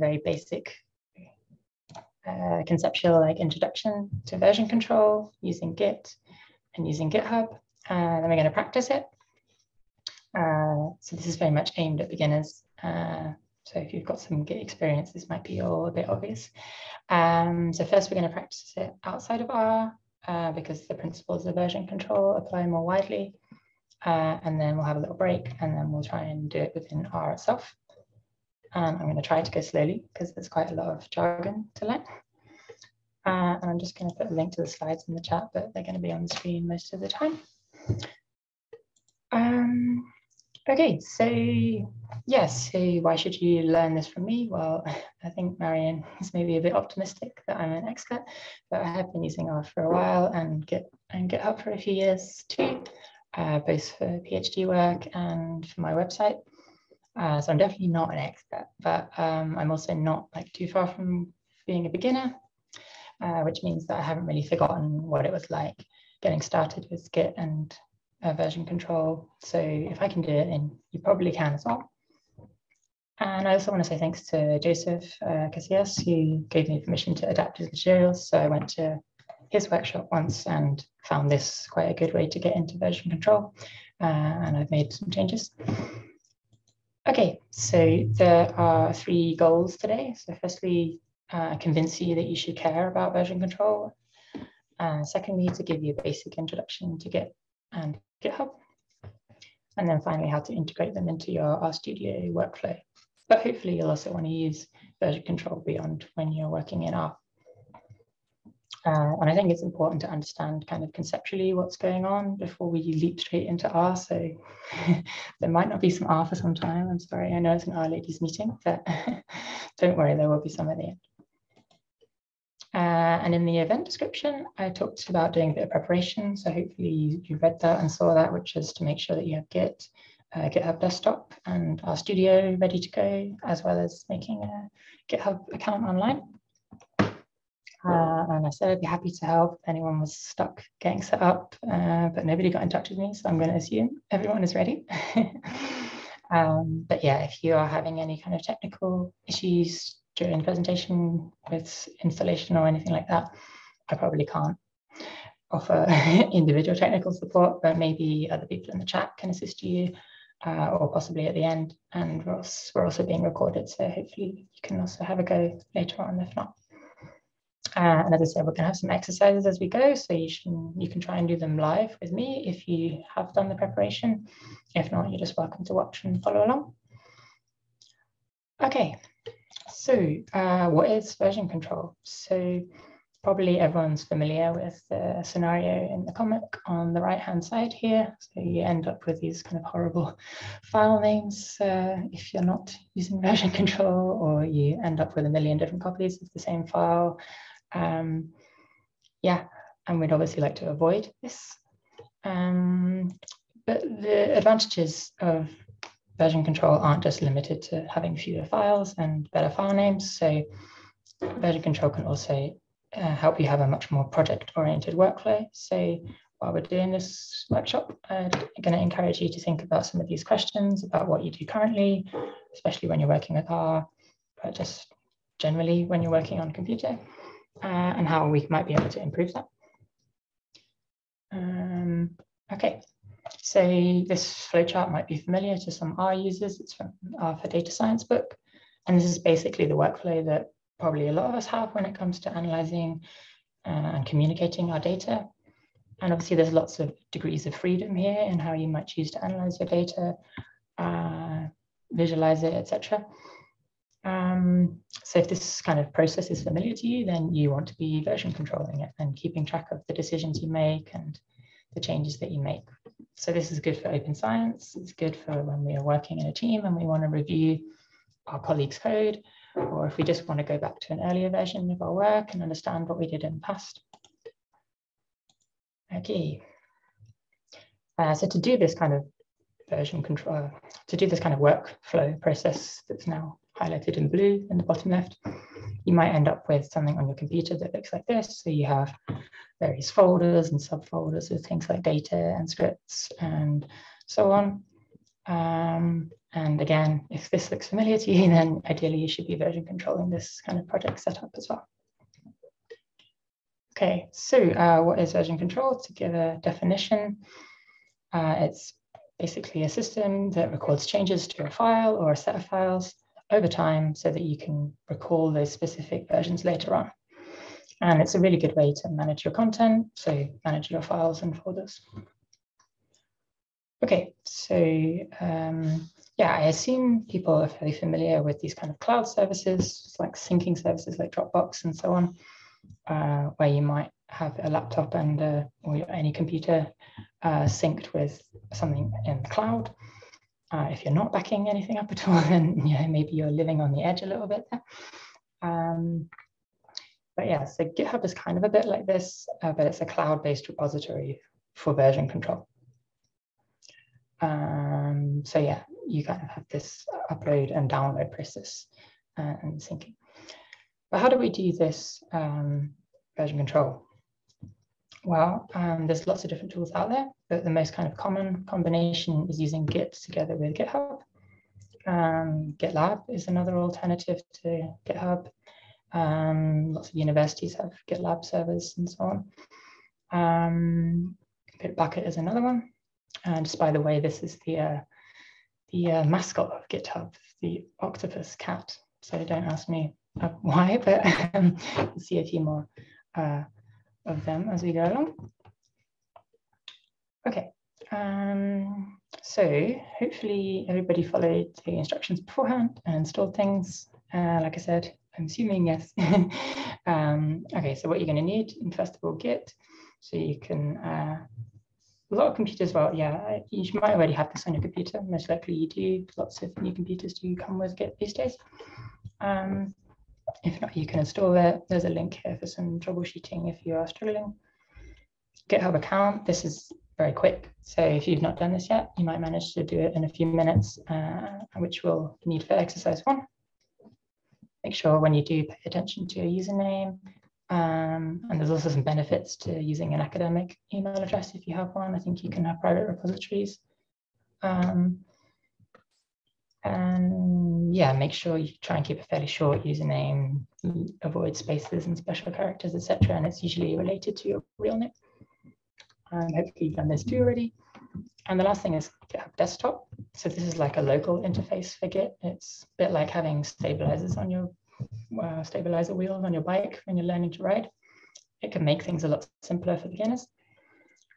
very basic uh, conceptual like introduction to version control using Git and using GitHub. Uh, then we're going to practice it. Uh, so this is very much aimed at beginners. Uh, so if you've got some Git experience, this might be all a bit obvious. Um, so first we're going to practice it outside of R uh, because the principles of version control apply more widely. Uh, and then we'll have a little break and then we'll try and do it within R itself. And I'm going to try to go slowly because there's quite a lot of jargon to learn. Uh, and I'm just going to put a link to the slides in the chat, but they're going to be on the screen most of the time. Um, okay, so yes, so why should you learn this from me? Well, I think Marianne is maybe a bit optimistic that I'm an expert, but I have been using R for a while and Git and GitHub for a few years too, uh, both for PhD work and for my website. Uh, so I'm definitely not an expert, but um, I'm also not like too far from being a beginner, uh, which means that I haven't really forgotten what it was like getting started with Git and uh, version control. So if I can do it, then you probably can as well. And I also want to say thanks to Joseph uh, Casillas, who gave me permission to adapt his materials. So I went to his workshop once and found this quite a good way to get into version control. Uh, and I've made some changes. Okay, so there are three goals today. So firstly, uh, convince you that you should care about version control. Uh, secondly, to give you a basic introduction to Git and GitHub. And then finally, how to integrate them into your RStudio workflow. But hopefully you'll also want to use version control beyond when you're working in R. Uh, and I think it's important to understand kind of conceptually what's going on before we leap straight into R. So there might not be some R for some time. I'm sorry, I know it's an R ladies meeting, but don't worry, there will be some at the end. Uh, and in the event description, I talked about doing a bit of preparation. So hopefully you, read that and saw that, which is to make sure that you have Git, uh, GitHub desktop and RStudio ready to go, as well as making a GitHub account online. Uh, and I said I'd be happy to help if anyone was stuck getting set up, uh, but nobody got in touch with me, so I'm going to assume everyone is ready. um, but yeah, if you are having any kind of technical issues during the presentation with installation or anything like that, I probably can't offer individual technical support, but maybe other people in the chat can assist you uh, or possibly at the end. And we're also, we're also being recorded, so hopefully you can also have a go later on if not. Uh, and as I said, we're going to have some exercises as we go, so you can you can try and do them live with me if you have done the preparation. If not, you're just welcome to watch and follow along. Okay, so uh, what is version control? So probably everyone's familiar with the scenario in the comic on the right hand side here. So you end up with these kind of horrible file names uh, if you're not using version control, or you end up with a million different copies of the same file um, yeah, and we'd obviously like to avoid this. Um, but the advantages of version control aren't just limited to having fewer files and better file names. So version control can also uh, help you have a much more project-oriented workflow. So while we're doing this workshop, I'm going to encourage you to think about some of these questions about what you do currently, especially when you're working with R, but just generally when you're working on computer uh, and how we might be able to improve that. Um, okay, so this flowchart might be familiar to some R users. It's from R for Data Science book. And this is basically the workflow that probably a lot of us have when it comes to analyzing uh, and communicating our data. And obviously there's lots of degrees of freedom here in how you might choose to analyze your data, uh, visualize it, etc. Um, so if this kind of process is familiar to you, then you want to be version controlling it and keeping track of the decisions you make and the changes that you make. So this is good for open science. It's good for when we are working in a team and we want to review our colleagues' code, or if we just want to go back to an earlier version of our work and understand what we did in the past. Okay. Uh, so to do this kind of version control, to do this kind of workflow process that's now highlighted in blue in the bottom left, you might end up with something on your computer that looks like this. So you have various folders and subfolders with things like data and scripts and so on. Um, And again, if this looks familiar to you, then ideally you should be version controlling this kind of project setup as well. Okay, so uh, what is version control? To give a definition, uh, it's basically a system that records changes to a file or a set of files over time so that you can recall those specific versions later on. And it's a really good way to manage your content, so manage your files and folders. Okay, so um, yeah, I assume people are fairly familiar with these kind of cloud services, like syncing services like Dropbox and so on, uh, where you might have a laptop and uh, or any computer uh, synced with something in the cloud. Uh, if you're not backing anything up at all, then yeah, maybe you're living on the edge a little bit there. Um, but yeah, so GitHub is kind of a bit like this, uh, but it's a cloud-based repository for version control. Um, so yeah, you kind of have this upload and download process uh, and syncing. But how do we do this um, version control? Well, um, there's lots of different tools out there, but the most kind of common combination is using Git together with GitHub. Um, GitLab is another alternative to GitHub. Um, lots of universities have GitLab servers and so on. Um, Bitbucket is another one. And just by the way, this is the uh, the uh, mascot of GitHub, the octopus cat. So don't ask me uh, why, but um, you'll see a few more uh, of them as we go along. Okay, um, so hopefully everybody followed the instructions beforehand and installed things. Uh, like I said, I'm assuming yes. um, okay, so what you're going to need, first of all, Git. So you can, uh, a lot of computers, well, yeah, you might already have this on your computer. Most likely you do. Lots of new computers do come with Git these days. Um, if not, you can install it. There's a link here for some troubleshooting if you are struggling. GitHub account, this is very quick. So if you've not done this yet, you might manage to do it in a few minutes, uh, which we'll need for exercise one. Make sure when you do pay attention to your username. Um, and there's also some benefits to using an academic email address if you have one. I think you can have private repositories. Um, and yeah, make sure you try and keep a fairly short username, avoid spaces and special characters, etc. And it's usually related to your real name. And hopefully you've done this too already. And the last thing is GitHub Desktop. So this is like a local interface for Git. It's a bit like having stabilizers on your uh, stabilizer wheels on your bike when you're learning to ride. It can make things a lot simpler for beginners.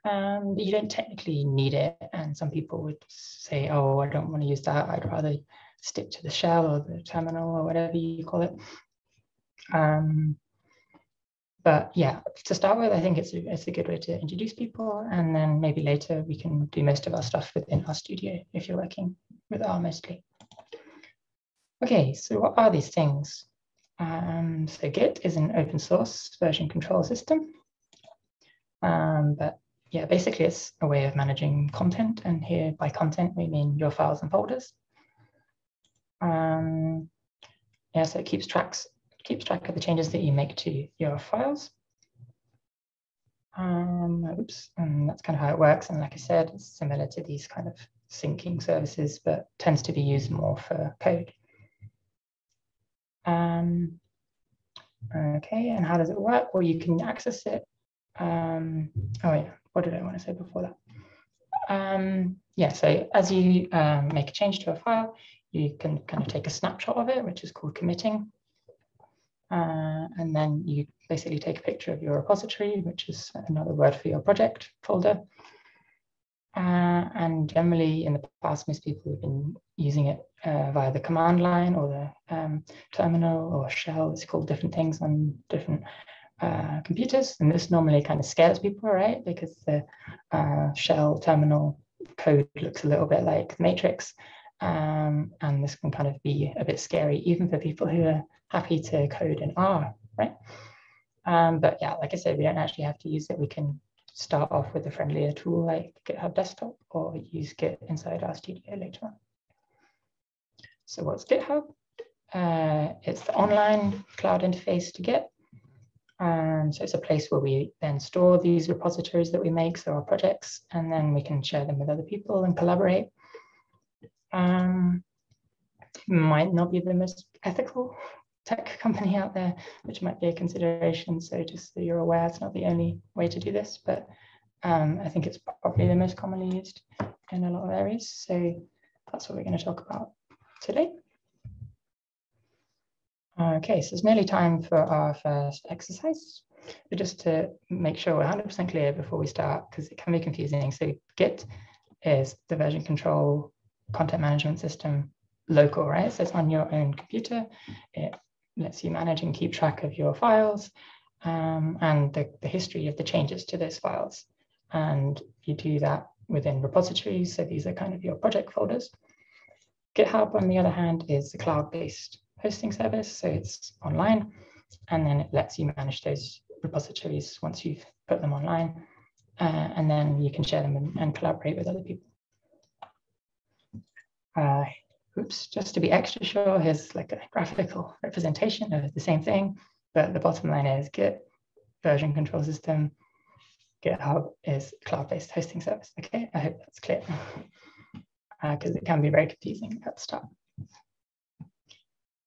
Um, you don't technically need it. And some people would say, oh, I don't want to use that. I'd rather stick to the shell or the terminal or whatever you call it. Um, but yeah, to start with, I think it's a, it's a good way to introduce people. And then maybe later we can do most of our stuff within RStudio if you're working with R mostly. Okay, so what are these things? Um, so Git is an open source version control system. Um, but yeah, basically it's a way of managing content. And here by content, we mean your files and folders. Um, yeah, so it keeps tracks keeps track of the changes that you make to your files. Um, oops, and that's kind of how it works. And like I said, it's similar to these kind of syncing services, but tends to be used more for code. Um, okay, and how does it work? Well, you can access it. Um, oh yeah, what did I want to say before that? Um, yeah, so as you um, make a change to a file, you can kind of take a snapshot of it, which is called committing. Uh, and then you basically take a picture of your repository, which is another word for your project folder. Uh, and generally in the past, most people have been using it uh, via the command line or the um, terminal or shell. It's called different things on different uh, computers. And this normally kind of scares people, right? Because the uh, shell terminal code looks a little bit like the Matrix. Um, and this can kind of be a bit scary, even for people who are happy to code in R, right? Um, but yeah, like I said, we don't actually have to use it. We can start off with a friendlier tool like GitHub Desktop or use Git inside RStudio later on. So what's GitHub? Uh, it's the online cloud interface to Git. Um, so it's a place where we then store these repositories that we make, so our projects, and then we can share them with other people and collaborate. Um, might not be the most ethical tech company out there, which might be a consideration. So just so you're aware, it's not the only way to do this, but um, I think it's probably the most commonly used in a lot of areas. So that's what we're going to talk about today. Okay, so it's nearly time for our first exercise. But just to make sure we're 100% clear before we start, because it can be confusing. So Git is the version control content management system local, right? So it's on your own computer. It lets you manage and keep track of your files um, and the, the history of the changes to those files. And you do that within repositories. So these are kind of your project folders. GitHub, on the other hand, is a cloud-based hosting service. So it's online, and then it lets you manage those repositories once you've put them online. Uh, and then you can share them and, and collaborate with other people. Uh, oops, just to be extra sure, here's like a graphical representation of the same thing, but the bottom line is Git version control system, GitHub is cloud-based hosting service. Okay, I hope that's clear because uh, it can be very confusing at the start.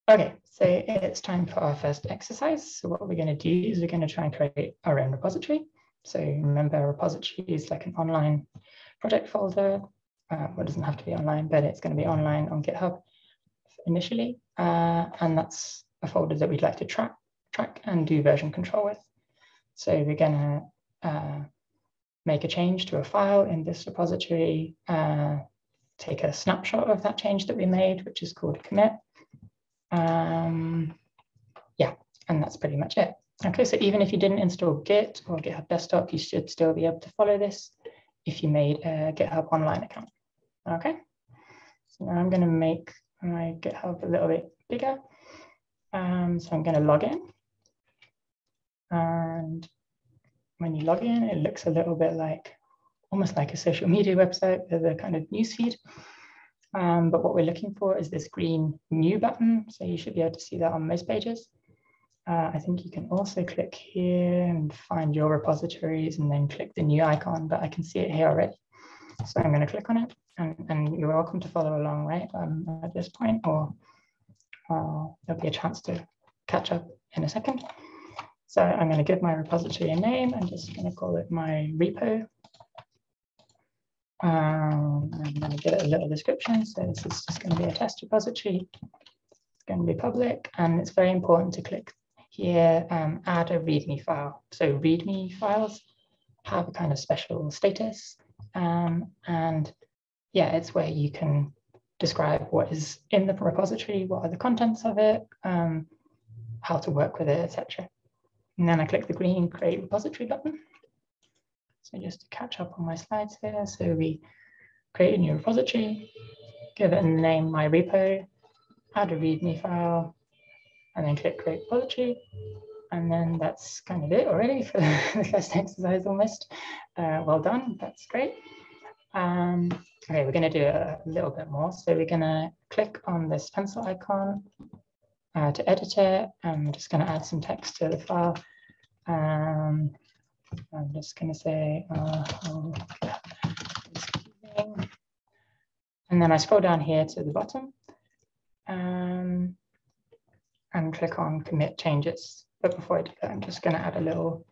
Okay, so it's time for our first exercise. So what we're going to do is we're going to try and create our own repository. So remember, a repository is like an online project folder. Uh, well, it doesn't have to be online, but it's going to be online on GitHub initially. Uh, and that's a folder that we'd like to track, track and do version control with. So we're going to uh, make a change to a file in this repository, uh, take a snapshot of that change that we made, which is called commit. Um, yeah, and that's pretty much it. Okay, so even if you didn't install Git or GitHub Desktop, you should still be able to follow this if you made a GitHub Online account. Okay, so now I'm going to make my GitHub a little bit bigger. Um, so I'm going to log in. And when you log in, it looks a little bit like almost like a social media website with a kind of newsfeed. Um, but what we're looking for is this green new button. So you should be able to see that on most pages. Uh, I think you can also click here and find your repositories and then click the new icon, but I can see it here already. So I'm going to click on it and, and you're welcome to follow along, right, um, at this point, or uh, there'll be a chance to catch up in a second. So I'm going to give my repository a name. I'm just going to call it my repo. Um, I'm going to give it a little description. So this is just going to be a test repository. It's going to be public, and it's very important to click here, um, add a README file. So README files have a kind of special status. Um, and yeah, it's where you can describe what is in the repository, what are the contents of it, um, how to work with it, etc. And then I click the green create repository button. So just to catch up on my slides here. So we create a new repository, give it a name, my repo, add a README file, and then click create repository. And then that's kind of it already for the first exercise almost. Uh, well done, that's great. Um, okay, we're gonna do a little bit more. So we're gonna click on this pencil icon uh, to edit it. I'm just gonna add some text to the file. Um, I'm just gonna say, uh, oh, and then I scroll down here to the bottom. Um, and click on commit changes. But before I do that, I'm just going to add a little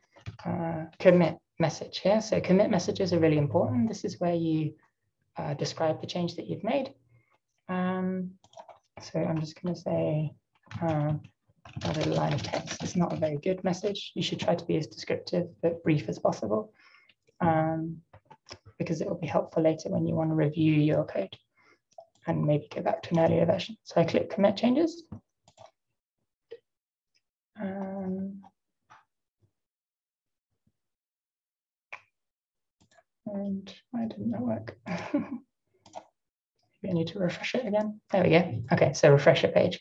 uh, commit message here. So commit messages are really important. This is where you uh, describe the change that you've made. Um, so I'm just going to say um, a line of text. It's not a very good message. You should try to be as descriptive but brief as possible um, because it will be helpful later when you want to review your code and maybe go back to an earlier version. So I click commit changes. Um, and why didn't that work? Maybe I need to refresh it again. There we go. Okay, so refresh it page.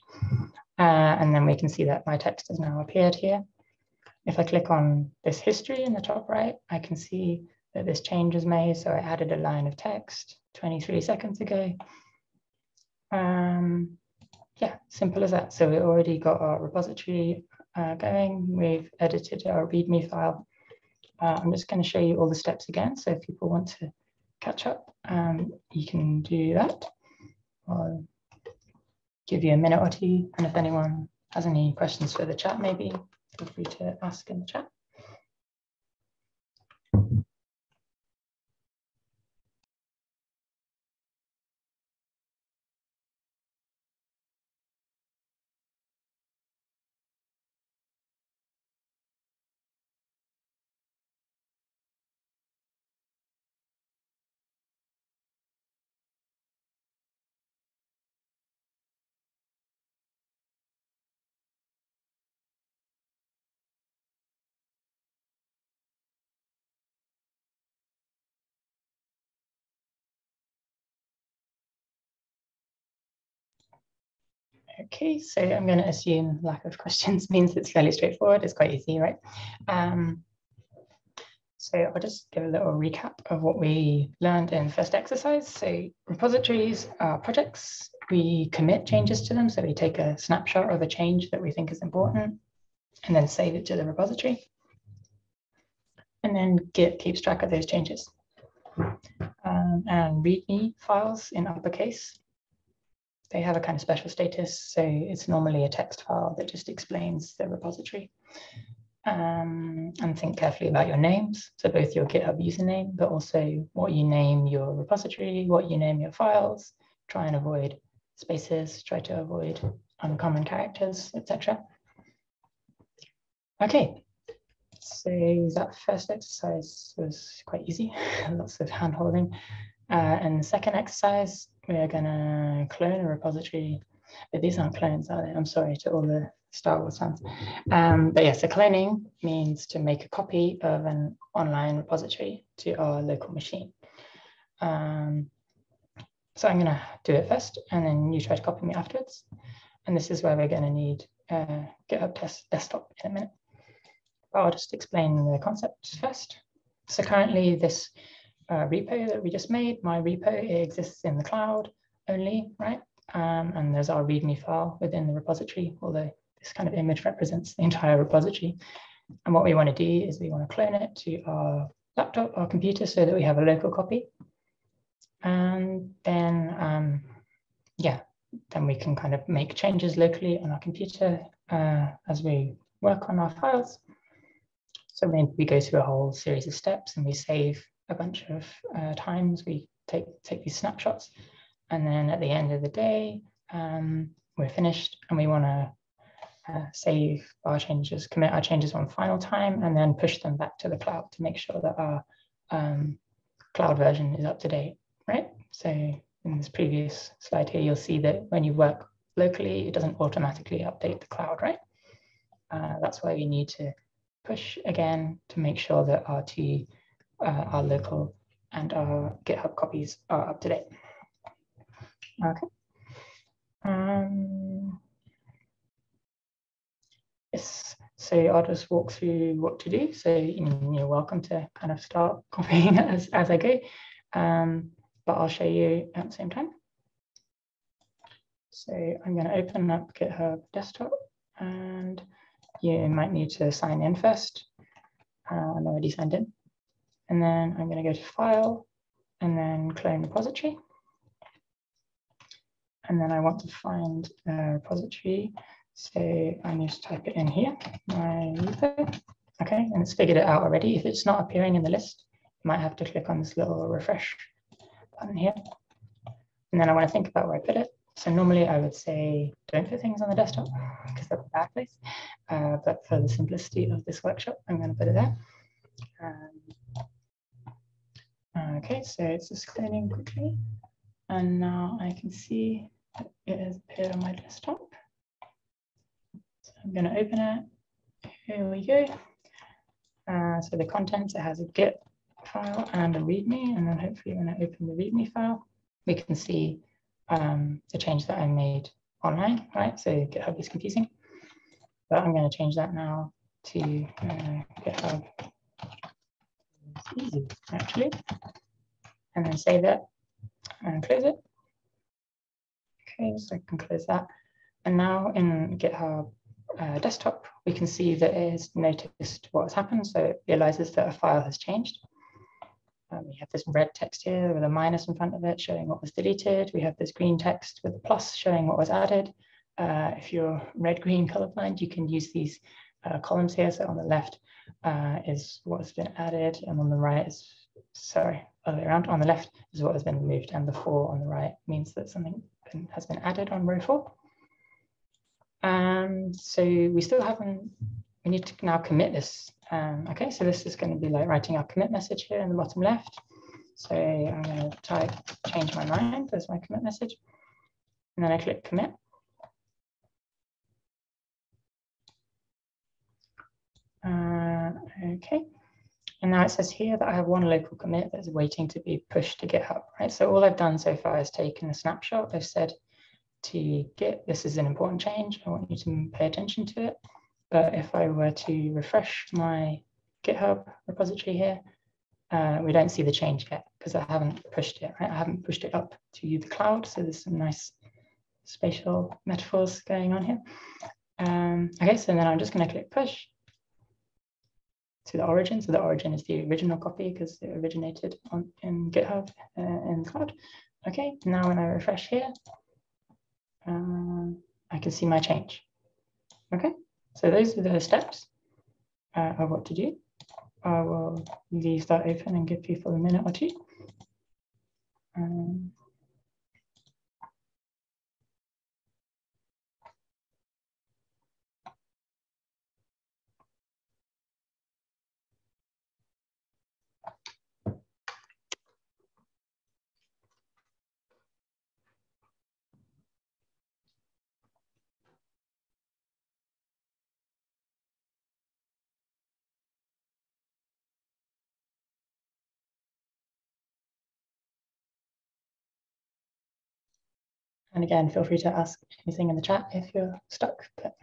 Uh, and then we can see that my text has now appeared here. If I click on this history in the top right, I can see that this change is made. So I added a line of text 23 seconds ago. Um, yeah, simple as that. So we already got our repository uh, going. We've edited our README file. Uh, I'm just going to show you all the steps again. So if people want to catch up, um, you can do that. I'll give you a minute or two. And if anyone has any questions for the chat, maybe feel free to ask in the chat. Okay, so I'm going to assume lack of questions means it's fairly straightforward. It's quite easy, right? Um, so I'll just give a little recap of what we learned in first exercise. So repositories are projects. We commit changes to them. So we take a snapshot of a change that we think is important and then save it to the repository. And then Git keeps track of those changes. Um, and README files in uppercase they have a kind of special status. So it's normally a text file that just explains the repository. Um, and think carefully about your names. So both your GitHub username, but also what you name your repository, what you name your files. Try and avoid spaces, try to avoid uncommon characters, etc. Okay, so that first exercise was quite easy, lots of hand holding. Uh, and the second exercise, we are going to clone a repository. But these aren't clones, are they? I'm sorry to all the Star Wars fans. Um, but yes, yeah, so cloning means to make a copy of an online repository to our local machine. Um, so I'm going to do it first, and then you try to copy me afterwards. And this is where we're going to need uh, GitHub test desktop in a minute. But I'll just explain the concept first. So currently this uh, repo that we just made. My repo exists in the cloud only, right? Um, and there's our README file within the repository, although this kind of image represents the entire repository. And what we want to do is we want to clone it to our laptop, our computer, so that we have a local copy. And then, um, yeah, then we can kind of make changes locally on our computer uh, as we work on our files. So we, we go through a whole series of steps and we save a bunch of uh, times. We take, take these snapshots and then at the end of the day, um, we're finished and we want to uh, save our changes, commit our changes one final time, and then push them back to the cloud to make sure that our um, cloud version is up to date, right? So in this previous slide here, you'll see that when you work locally, it doesn't automatically update the cloud, right? Uh, that's why we need to push again to make sure that our two uh, our local and our GitHub copies are up to date. Okay. Um, yes, so I'll just walk through what to do. So you're welcome to kind of start copying as, as I go, um, but I'll show you at the same time. So I'm going to open up GitHub desktop and you might need to sign in first. Uh, I'm already signed in. And then I'm going to go to File and then Clone Repository. And then I want to find a repository. So I need to type it in here, my repo. Okay, and it's figured it out already. If it's not appearing in the list, you might have to click on this little refresh button here. And then I want to think about where I put it. So normally I would say don't put things on the desktop because that's a bad place. Uh, but for the simplicity of this workshop, I'm going to put it there. Um, Okay, so it's just cleaning quickly. And now I can see it has appeared on my desktop. So I'm going to open it. Here we go. Uh, so the contents, it has a Git file and a README. And then hopefully when I open the README file, we can see um, the change that I made online, right? So GitHub is confusing. But I'm going to change that now to uh, GitHub easy, actually. And then save it and close it. Okay, so I can close that. And now in GitHub uh, desktop, we can see that it has noticed what has happened. So it realizes that a file has changed. Um, we have this red text here with a minus in front of it showing what was deleted. We have this green text with a plus showing what was added. Uh, if you're red-green colorblind, you can use these uh, columns here. So on the left uh, is what has been added, and on the right is, sorry, other way around. On the left is what has been removed, and the four on the right means that something has been added on row four. And so we still haven't, we need to now commit this. Um, okay, so this is going to be like writing our commit message here in the bottom left. So I'm to type change my mind as my commit message. And then I click commit. Okay. And now it says here that I have one local commit that's waiting to be pushed to GitHub, right? So all I've done so far is taken a snapshot. I've said to Git, this is an important change. I want you to pay attention to it. But if I were to refresh my GitHub repository here, uh, we don't see the change yet because I haven't pushed it, right? I haven't pushed it up to the cloud. So there's some nice spatial metaphors going on here. Um, okay, so then I'm just going to click push to the origin. So the origin is the original copy because it originated on in GitHub uh, in the cloud. Okay, now when I refresh here, uh, I can see my change. Okay, so those are the steps uh, of what to do. I will leave that open and give people a minute or two. Um, And again, feel free to ask anything in the chat if you're stuck. But...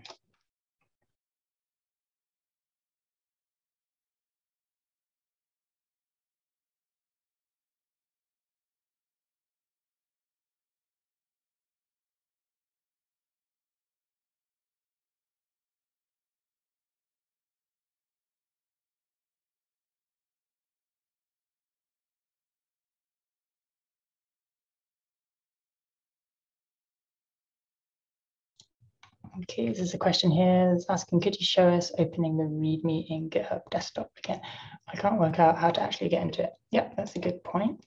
Okay, this is a question here. It's asking, could you show us opening the README in GitHub desktop again? I can't work out how to actually get into it. Yeah, that's a good point.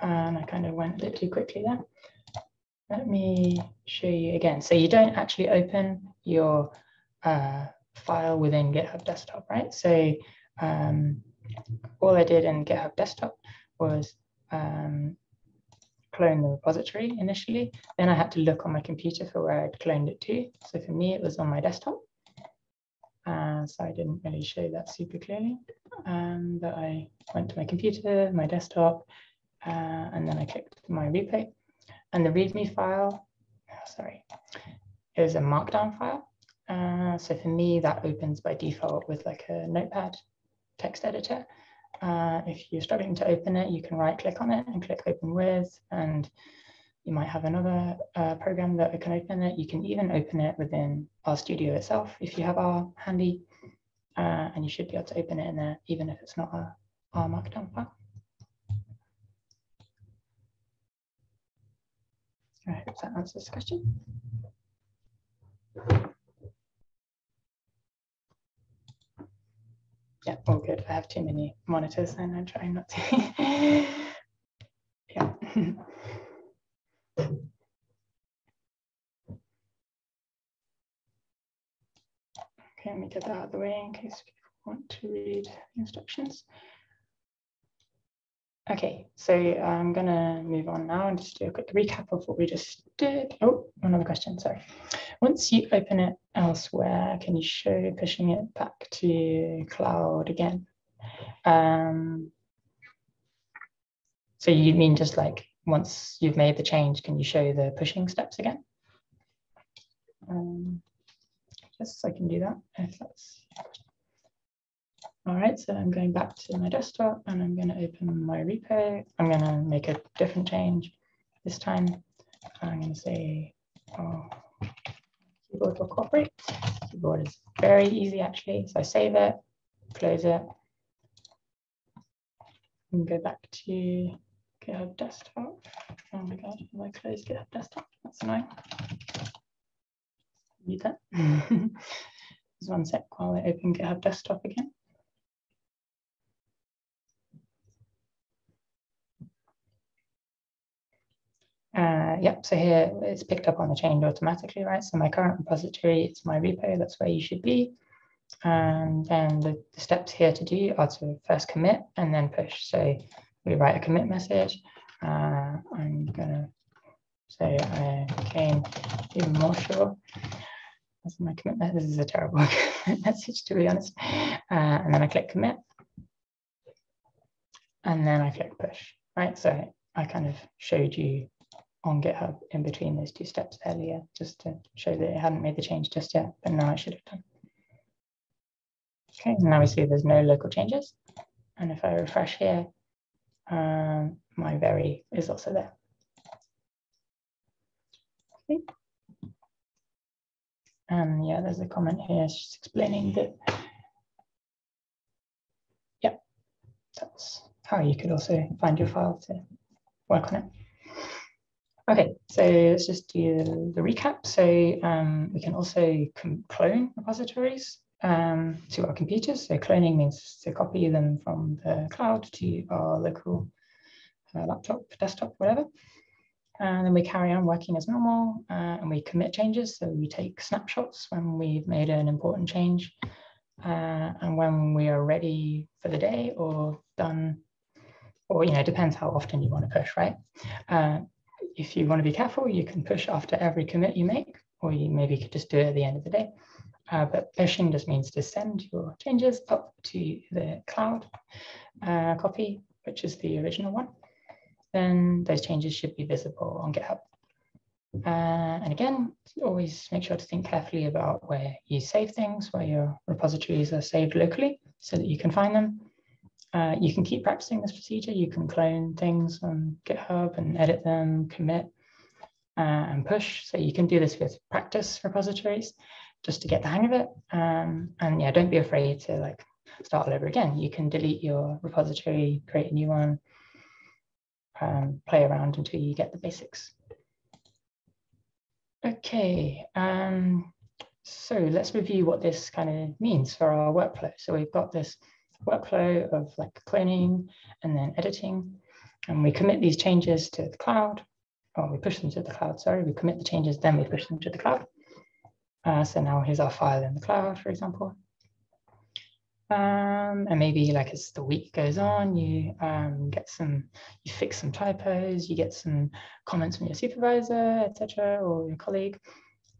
And I kind of went a bit too quickly there. Let me show you again. So you don't actually open your uh, file within GitHub desktop, right? So um, all I did in GitHub desktop was um, clone the repository initially. Then I had to look on my computer for where I'd cloned it to. So for me, it was on my desktop. Uh, so I didn't really show that super clearly. Um, but I went to my computer, my desktop, uh, and then I clicked my repo. And the README file, oh, sorry, is a markdown file. Uh, so for me, that opens by default with like a notepad text editor. Uh, if you're struggling to open it, you can right click on it and click open with, and you might have another uh, program that can open it. You can even open it within RStudio itself if you have R handy, uh, and you should be able to open it in there, even if it's not a R Markdown file. I hope that answers the question. Yeah, all good. I have too many monitors and I'm trying not to. yeah. okay, let me get that out of the way in case people want to read the instructions. Okay, so I'm going to move on now and just do a quick recap of what we just did. Oh, another question, sorry. Once you open it elsewhere, can you show pushing it back to cloud again? Um, so you mean just like once you've made the change, can you show the pushing steps again? Um, yes, I can do that if that's all right, so I'm going back to my desktop and I'm going to open my repo. I'm going to make a different change this time. I'm going to say, oh, keyboard will cooperate. Keyboard is very easy actually. So I save it, close it, and go back to GitHub desktop. Oh my God, have I closed GitHub desktop? That's annoying. Need that. Just one sec while I open GitHub desktop again. Uh, yep, so here it's picked up on the change automatically, right? So my current repository, it's my repo, that's where you should be. And then the, the, steps here to do are to first commit and then push. So we write a commit message. Uh, I'm gonna say I even more sure. That's my commit message. This is a terrible message, to be honest. Uh, and then I click commit. And then I click push, right? So I kind of showed you on GitHub in between those two steps earlier, just to show that it hadn't made the change just yet, but now I should have done. Okay, now we see there's no local changes. And if I refresh here, um, my very is also there. Okay. And yeah, there's a comment here just explaining that, yeah, that's how you could also find your file to work on it. Okay, so let's just do the recap. So um, we can also clone repositories um, to our computers. So cloning means to copy them from the cloud to our local uh, laptop, desktop, whatever. And then we carry on working as normal uh, and we commit changes. So we take snapshots when we've made an important change uh, and when we are ready for the day or done, or, you know, it depends how often you want to push, right? Uh, if you want to be careful, you can push after every commit you make, or you maybe could just do it at the end of the day. Uh, but pushing just means to send your changes up to the cloud uh, copy, which is the original one. Then those changes should be visible on GitHub. Uh, and again, always make sure to think carefully about where you save things, where your repositories are saved locally so that you can find them. Uh, you can keep practicing this procedure. You can clone things on GitHub and edit them, commit, uh, and push. So you can do this with practice repositories just to get the hang of it. Um, and yeah, don't be afraid to like start all over again. You can delete your repository, create a new one, um, play around until you get the basics. Okay, um, so let's review what this kind of means for our workflow. So we've got this workflow of like cloning and then editing. And we commit these changes to the cloud, or we push them to the cloud, sorry, we commit the changes, then we push them to the cloud. Uh, so now here's our file in the cloud, for example. Um, and maybe like as the week goes on, you um, get some, you fix some typos, you get some comments from your supervisor, etc., or your colleague.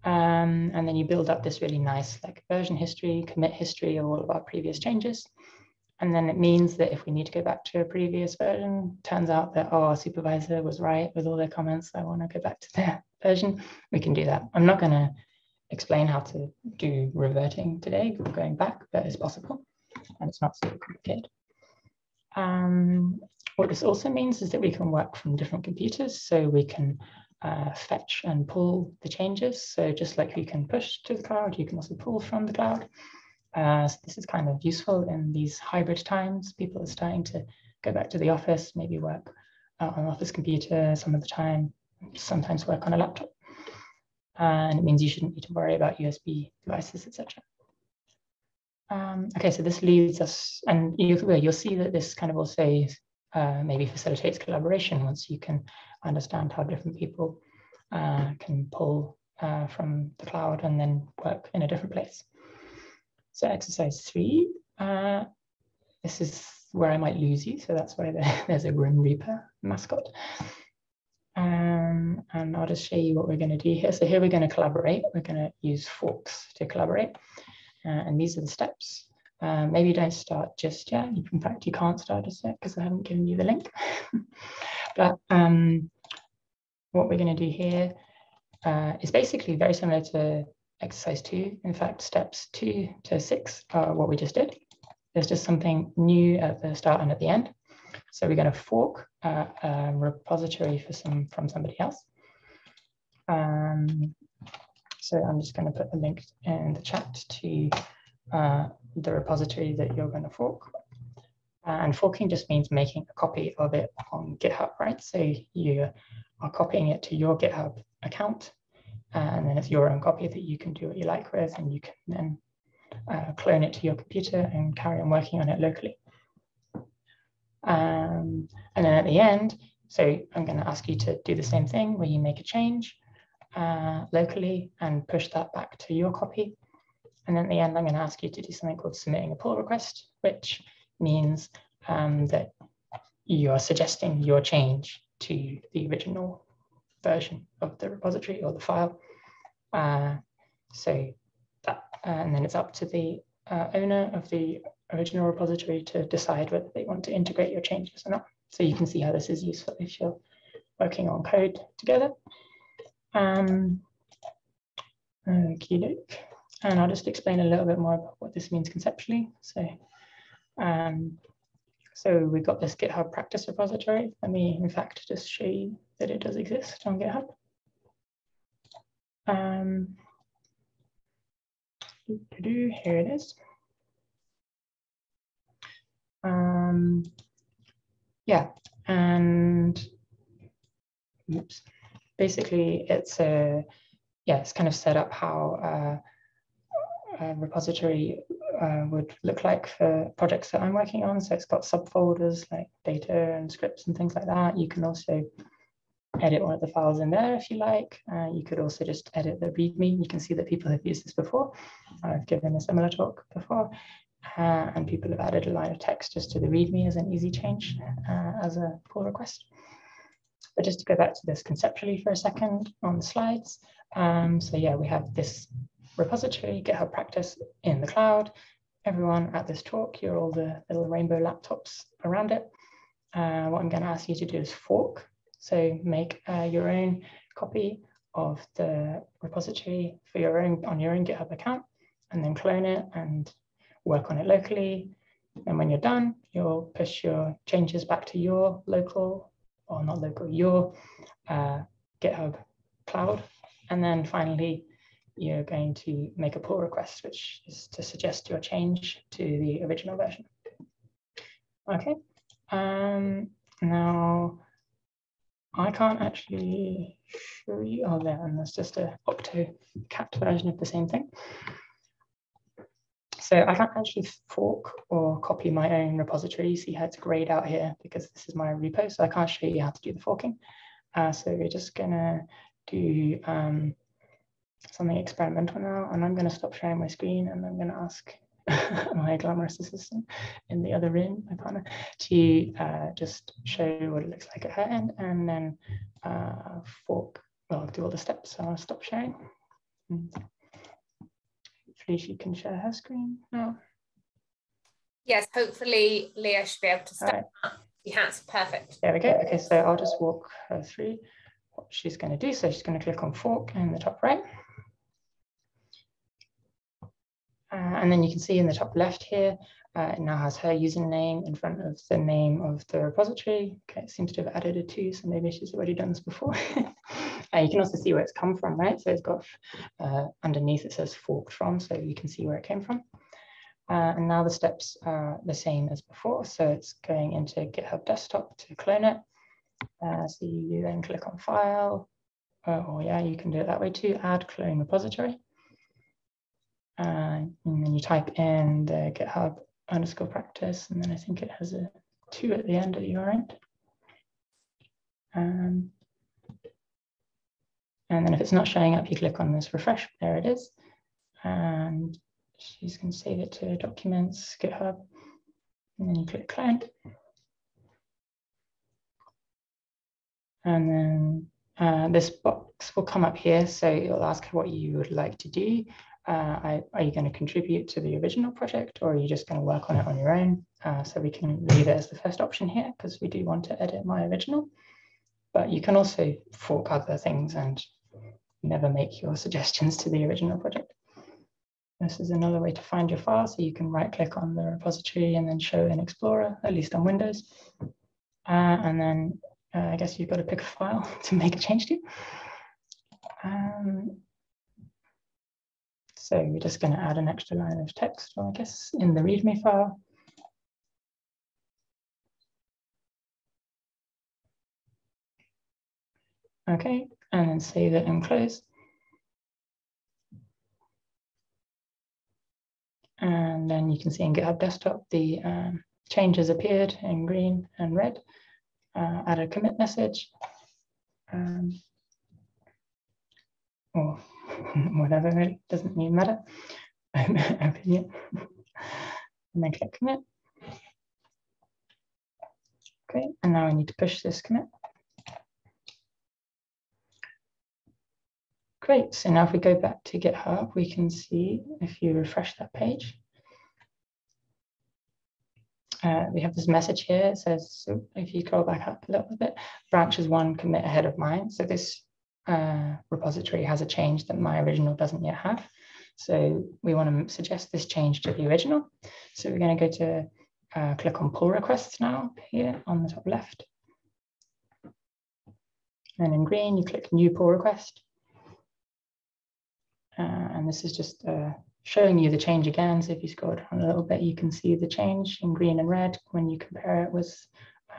Um, and then you build up this really nice like version history, commit history of all of our previous changes. And then it means that if we need to go back to a previous version, turns out that, oh, our supervisor was right with all their comments. I want to go back to their version. We can do that. I'm not going to explain how to do reverting today, going back, but it's possible. And it's not super complicated. Um, what this also means is that we can work from different computers. So we can uh, fetch and pull the changes. So just like you can push to the cloud, you can also pull from the cloud. Uh, this is kind of useful in these hybrid times. People are starting to go back to the office, maybe work uh, on an office computer some of the time, sometimes work on a laptop. And it means you shouldn't need to worry about USB devices, etc. Um, okay, so this leads us, and you, will see that this kind of also uh, maybe facilitates collaboration once you can understand how different people uh, can pull uh, from the cloud and then work in a different place. So exercise three, uh, this is where I might lose you. So that's why there's a Grim Reaper mascot. Um, and I'll just show you what we're going to do here. So here we're going to collaborate. We're going to use forks to collaborate. Uh, and these are the steps. Uh, maybe don't start just yet. In fact, you can't start just yet because I haven't given you the link. but um, what we're going to do here uh, is basically very similar to exercise two. In fact, steps two to six are what we just did. There's just something new at the start and at the end. So we're going to fork uh, a repository for some from somebody else. Um, so I'm just going to put a link in the chat to uh, the repository that you're going to fork. And forking just means making a copy of it on GitHub, right? So you are copying it to your GitHub account, and then it's your own copy that you can do what you like with, and you can then uh, clone it to your computer and carry on working on it locally. Um, and then at the end, so I'm going to ask you to do the same thing where you make a change uh, locally and push that back to your copy. And then at the end, I'm going to ask you to do something called submitting a pull request, which means um, that you are suggesting your change to the original version of the repository or the file. Uh, so that, and then it's up to the uh, owner of the original repository to decide whether they want to integrate your changes or not. So you can see how this is useful if you're working on code together. Um, okay, and I'll just explain a little bit more about what this means conceptually. So, um, so we've got this GitHub practice repository. Let me, in fact, just show you that it does exist on GitHub. Um, here it is. Um, yeah, and oops, basically it's a, yeah, it's kind of set up how uh, a repository uh, would look like for projects that I'm working on. So it's got subfolders like data and scripts and things like that. You can also edit one of the files in there if you like. Uh, you could also just edit the README. You can see that people have used this before. I've given a similar talk before uh, and people have added a line of text just to the README as an easy change uh, as a pull request. But just to go back to this conceptually for a second on the slides. Um, so yeah, we have this repository, GitHub practice in the cloud. Everyone at this talk, you're all the little rainbow laptops around it. Uh, what I'm going to ask you to do is fork. So make uh, your own copy of the repository for your own on your own GitHub account, and then clone it and work on it locally. And when you're done, you'll push your changes back to your local, or not local, your uh, GitHub cloud. And then finally, you're going to make a pull request, which is to suggest your change to the original version. Okay, um, now I can't actually show you, oh there, and there's just a Octo-cat version of the same thing. So I can't actually fork or copy my own repository. See how it's grayed out here because this is my repo, so I can't show you how to do the forking. Uh, so we're just gonna do um, something experimental now, and I'm gonna stop sharing my screen and I'm gonna ask my glamorous assistant in the other room, my partner, to uh, just show what it looks like at her end and then uh, fork, well, do all the steps. So I'll stop sharing. Mm. Hopefully she can share her screen now. Yes, hopefully Leah should be able to start. Right. Yes, perfect. There we go. Okay, so I'll just walk her through what she's going to do. So she's going to click on fork in the top right. Uh, and then you can see in the top left here, uh, it now has her username in front of the name of the repository. Okay, it seems to have added a two, so maybe she's already done this before. uh, you can also see where it's come from, right? So it's got uh, underneath it says forked from, so you can see where it came from. Uh, and now the steps are the same as before. So it's going into GitHub desktop to clone it. Uh, so you then click on file, or yeah, you can do it that way too, add clone repository. And then you type in the GitHub underscore practice, and then I think it has a two at the end at your end. Um, and then if it's not showing up, you click on this refresh, there it is. And she's going to save it to documents, GitHub, and then you click clone. And then uh, this box will come up here. So it'll ask what you would like to do uh, are you going to contribute to the original project or are you just going to work on it on your own? Uh, so we can leave it as the first option here because we do want to edit my original. But you can also fork other things and never make your suggestions to the original project. This is another way to find your file. So you can right click on the repository and then show in Explorer, at least on Windows. Uh, and then uh, I guess you've got to pick a file to make a change to. Um, so you're just going to add an extra line of text, well, I guess, in the README file. Okay, and then save it and close. And then you can see in GitHub Desktop, the um, changes appeared in green and red. Uh, add a commit message. Um, or whatever, it doesn't even matter. Opinion. and then click commit. Okay, and now I need to push this commit. Great, so now if we go back to GitHub, we can see if you refresh that page, uh, we have this message here. It says, if you scroll back up a little bit, branches one commit ahead of mine. So this uh, repository has a change that my original doesn't yet have. So we want to suggest this change to the original. So we're going to go to uh, click on pull requests now here on the top left. And in green, you click new pull request. Uh, and this is just uh, showing you the change again. So if you scroll down a little bit, you can see the change in green and red when you compare it with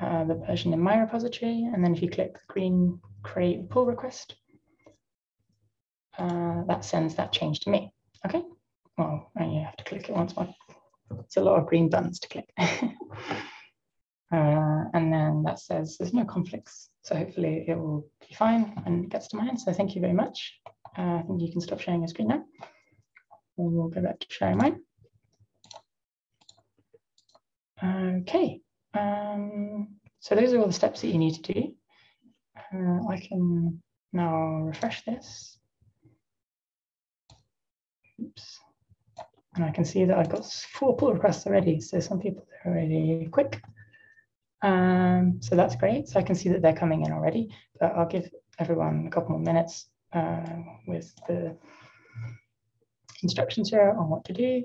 uh, the version in my repository. And then if you click the green create pull request, uh, that sends that change to me. Okay, well, and you have to click it once more. It's a lot of green buttons to click. uh, and then that says there's no conflicts. So hopefully it will be fine when it gets to mine. So thank you very much. Uh, I think you can stop sharing your screen now and we'll go back to sharing mine. Okay, um, so those are all the steps that you need to do. Uh, I can now refresh this. Oops. And I can see that I've got four pull requests already. So some people are already quick. Um, so that's great. So I can see that they're coming in already, but I'll give everyone a couple more minutes uh, with the instructions here on what to do.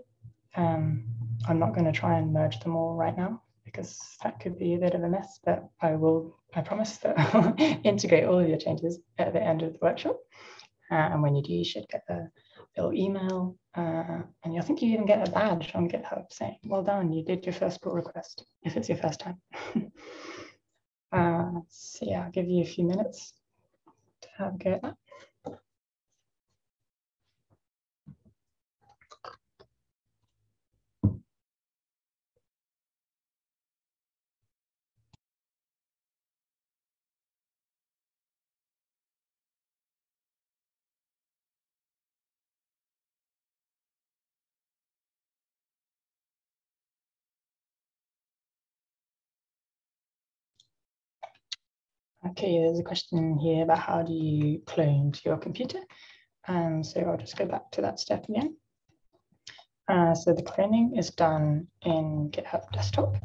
Um, I'm not going to try and merge them all right now because that could be a bit of a mess, but I will, I promise that I'll integrate all of your changes at the end of the workshop. Uh, and when you do, you should get a little email. Uh, and I think you even get a badge on GitHub saying, well done, you did your first pull request, if it's your first time. uh, so yeah, I'll give you a few minutes to have a go at that. Okay, there's a question here about how do you clone to your computer? Um, so I'll just go back to that step again. Uh, so the cloning is done in GitHub Desktop.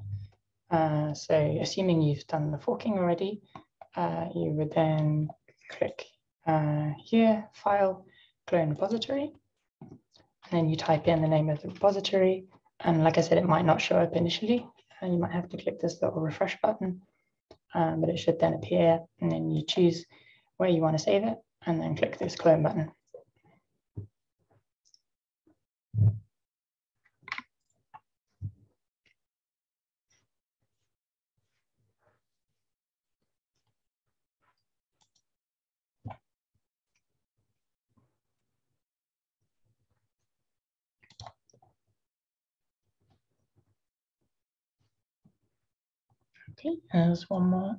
Uh, so assuming you've done the forking already, uh, you would then click uh, here, File, Clone Repository, and then you type in the name of the repository. And like I said, it might not show up initially. And you might have to click this little refresh button um, but it should then appear and then you choose where you want to save it and then click this clone button. Okay, there's one more.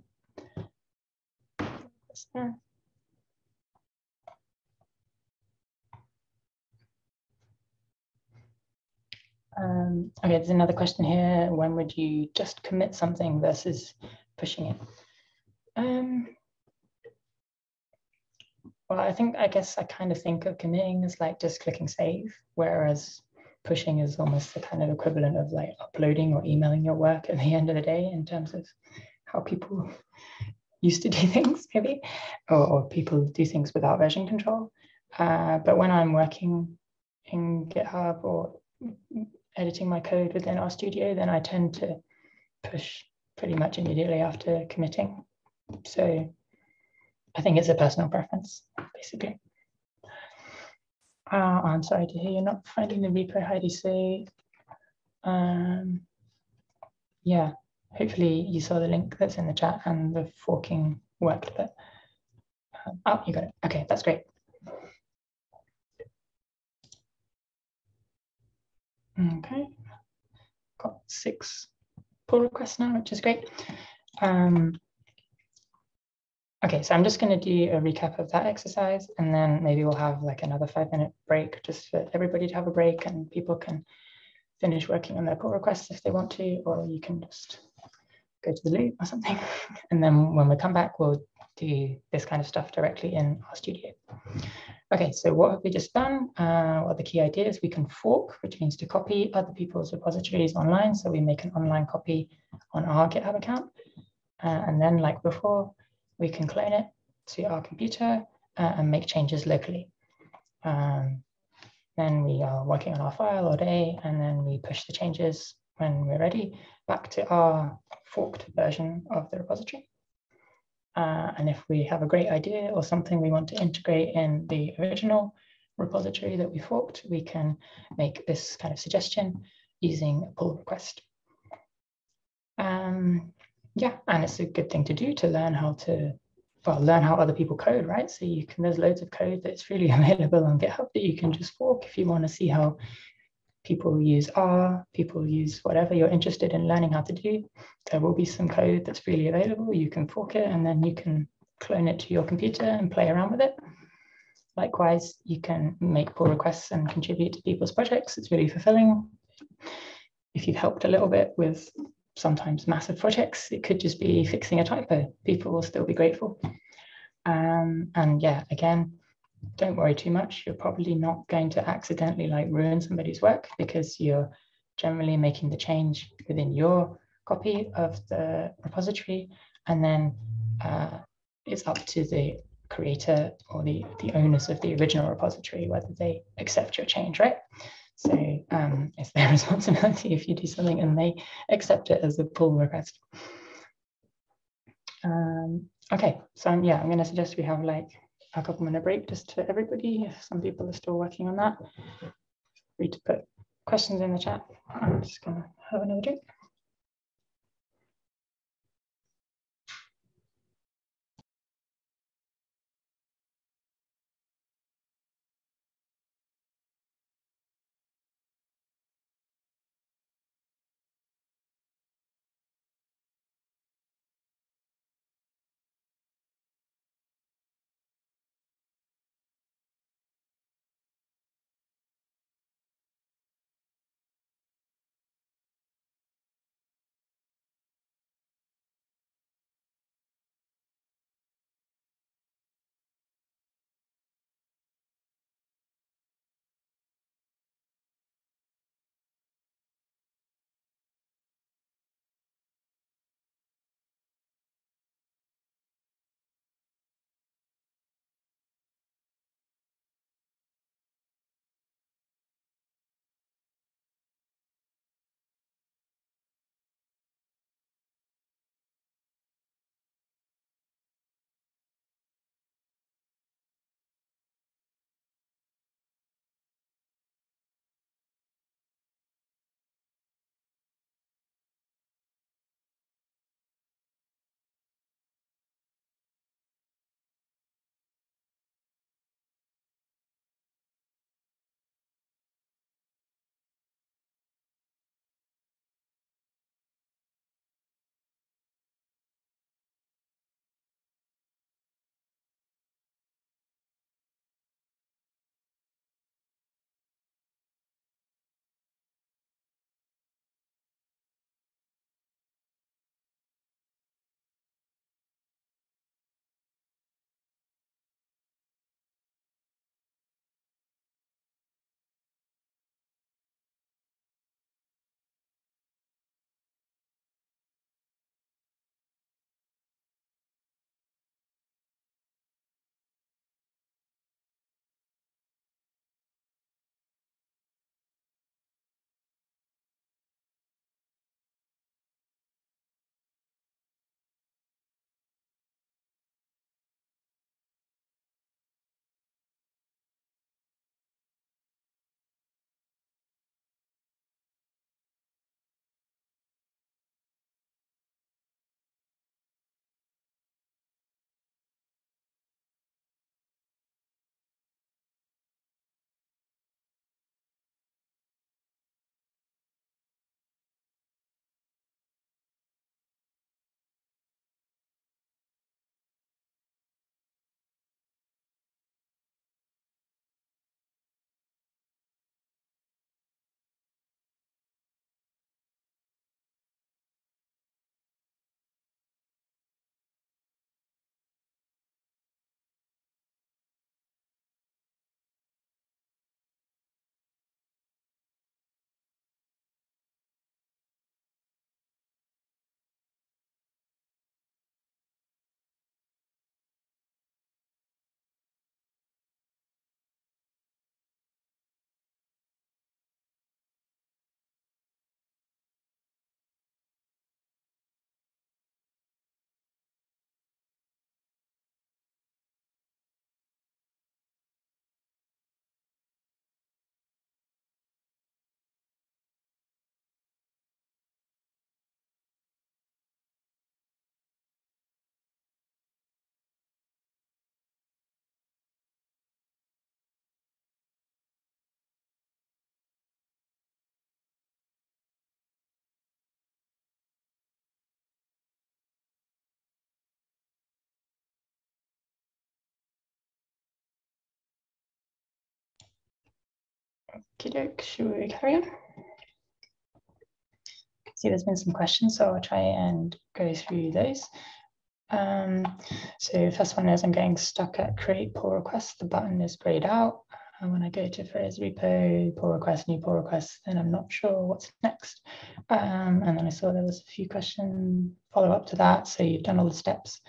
Um, okay, there's another question here. When would you just commit something versus pushing it? Um, well, I think, I guess I kind of think of committing as like just clicking save, whereas pushing is almost the kind of equivalent of like uploading or emailing your work at the end of the day in terms of how people used to do things maybe or, or people do things without version control. Uh, but when i'm working in GitHub or editing my code within RStudio then i tend to push pretty much immediately after committing. So i think it's a personal preference basically uh, I'm sorry to hear you're not finding the repo, Heidi. So, um, yeah, hopefully you saw the link that's in the chat and the forking worked, but oh, you got it. Okay, that's great. Okay, got six pull requests now, which is great. Um, okay, so I'm just going to do a recap of that exercise, and then maybe we'll have like another five minute break just for everybody to have a break and people can finish working on their pull requests if they want to, or you can just go to the loop or something. And then when we come back, we'll do this kind of stuff directly in RStudio. Okay, so what have we just done? Uh, well, the key idea is we can fork, which means to copy other people's repositories online. So we make an online copy on our GitHub account. Uh, and then like before, we can clone it to our computer uh, and make changes locally. Um, then we are working on our file all day, and then we push the changes when we're ready back to our forked version of the repository. Uh, and if we have a great idea or something we want to integrate in the original repository that we forked, we can make this kind of suggestion using a pull request. Um, yeah, and it's a good thing to do to learn how to well, learn how other people code, right? So you can, there's loads of code that's freely available on GitHub that you can just fork if you want to see how people use R, people use whatever you're interested in learning how to do. There will be some code that's freely available. You can fork it and then you can clone it to your computer and play around with it. Likewise, you can make pull requests and contribute to people's projects. It's really fulfilling. If you've helped a little bit with sometimes massive projects. It could just be fixing a typo. People will still be grateful. Um, and yeah, again, don't worry too much. You're probably not going to accidentally like ruin somebody's work because you're generally making the change within your copy of the repository. And then uh, it's up to the creator or the, the owners of the original repository whether they accept your change, right? So um, it's their responsibility if you do something and they accept it as a pull request. Um, okay, so um, yeah, I'm going to suggest we have like a couple minute break just to everybody. Some people are still working on that, free to put questions in the chat. I'm just going to have another drink. Should we carry on? See, there's been some questions, so I'll try and go through those. Um, so first one is I'm getting stuck at create pull request. The button is grayed out. And when I go to Freya's repo, pull request, new pull request, then I'm not sure what's next. Um, and then I saw there was a few questions follow up to that. So you've done all the steps.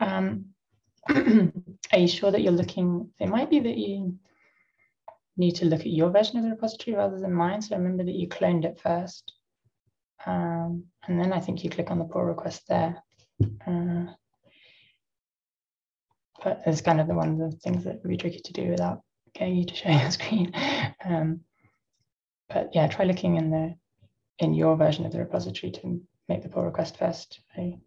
Um, are you sure that you're looking, it might be that you need to look at your version of the repository rather than mine. So remember that you cloned it first. Um, and then I think you click on the pull request there. Uh, but it's kind of the one of the things that would be tricky to do without getting you to share your screen. Um, but yeah, try looking in the in your version of the repository to make the pull request first. I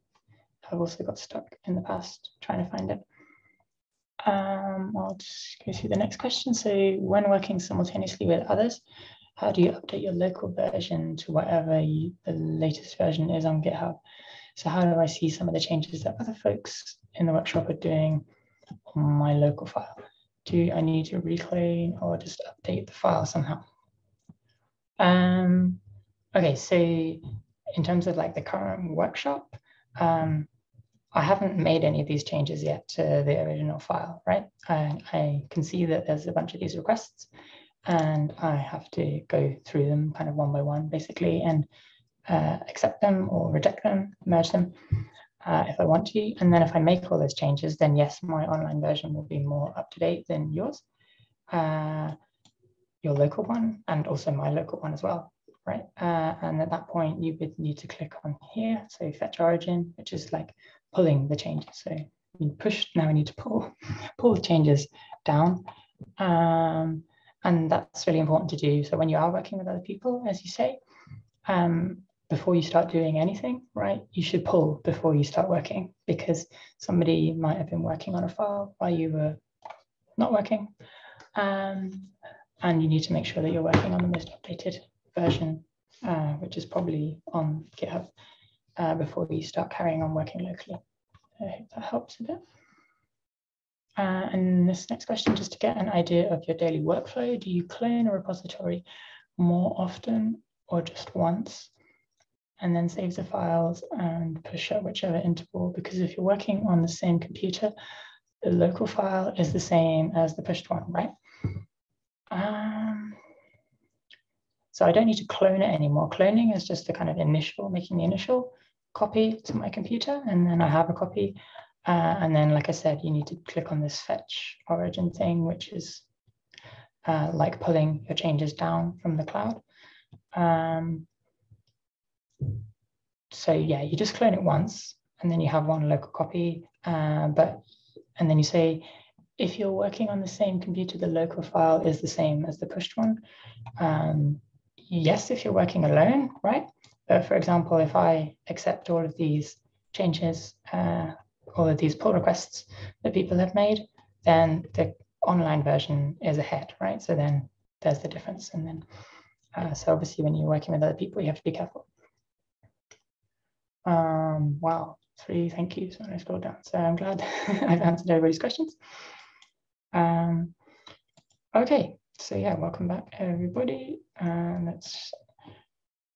have also got stuck in the past trying to find it. Um, I'll just go through the next question. So when working simultaneously with others, how do you update your local version to whatever you, the latest version is on GitHub? So how do I see some of the changes that other folks in the workshop are doing on my local file? Do I need to reclone or just update the file somehow? Um, okay, so in terms of like the current workshop, um, I haven't made any of these changes yet to the original file, right? I, I can see that there's a bunch of these requests and I have to go through them kind of one by one, basically, and uh, accept them or reject them, merge them uh, if I want to. And then if I make all those changes, then yes, my online version will be more up to date than yours, uh, your local one, and also my local one as well, right? Uh, and at that point, you would need to click on here, so fetch origin, which is like pulling the changes. So you push, now we need to pull, pull the changes down. Um, and that's really important to do. So when you are working with other people, as you say, um, before you start doing anything, right, you should pull before you start working because somebody might have been working on a file while you were not working. Um, and you need to make sure that you're working on the most updated version, uh, which is probably on GitHub uh, before you start carrying on working locally. I hope that helps a bit. Uh, and this next question, just to get an idea of your daily workflow, do you clone a repository more often or just once? and then save the files and push at whichever interval. Because if you're working on the same computer, the local file is the same as the pushed one, right? Um, so I don't need to clone it anymore. Cloning is just the kind of initial, making the initial copy to my computer, and then I have a copy. Uh, and then, like I said, you need to click on this fetch origin thing, which is uh, like pulling your changes down from the cloud. Um, so yeah, you just clone it once and then you have one local copy. Uh, but and then you say, if you're working on the same computer, the local file is the same as the pushed one. Um, yes, if you're working alone, right? For example, if I accept all of these changes, uh, all of these pull requests that people have made, then the online version is ahead, right? So then there's the difference. And then, uh, so obviously when you're working with other people, you have to be careful. Um, wow, three thank yous when I scroll down. So I'm glad I've answered everybody's questions. Um, okay, so yeah, welcome back everybody. And let's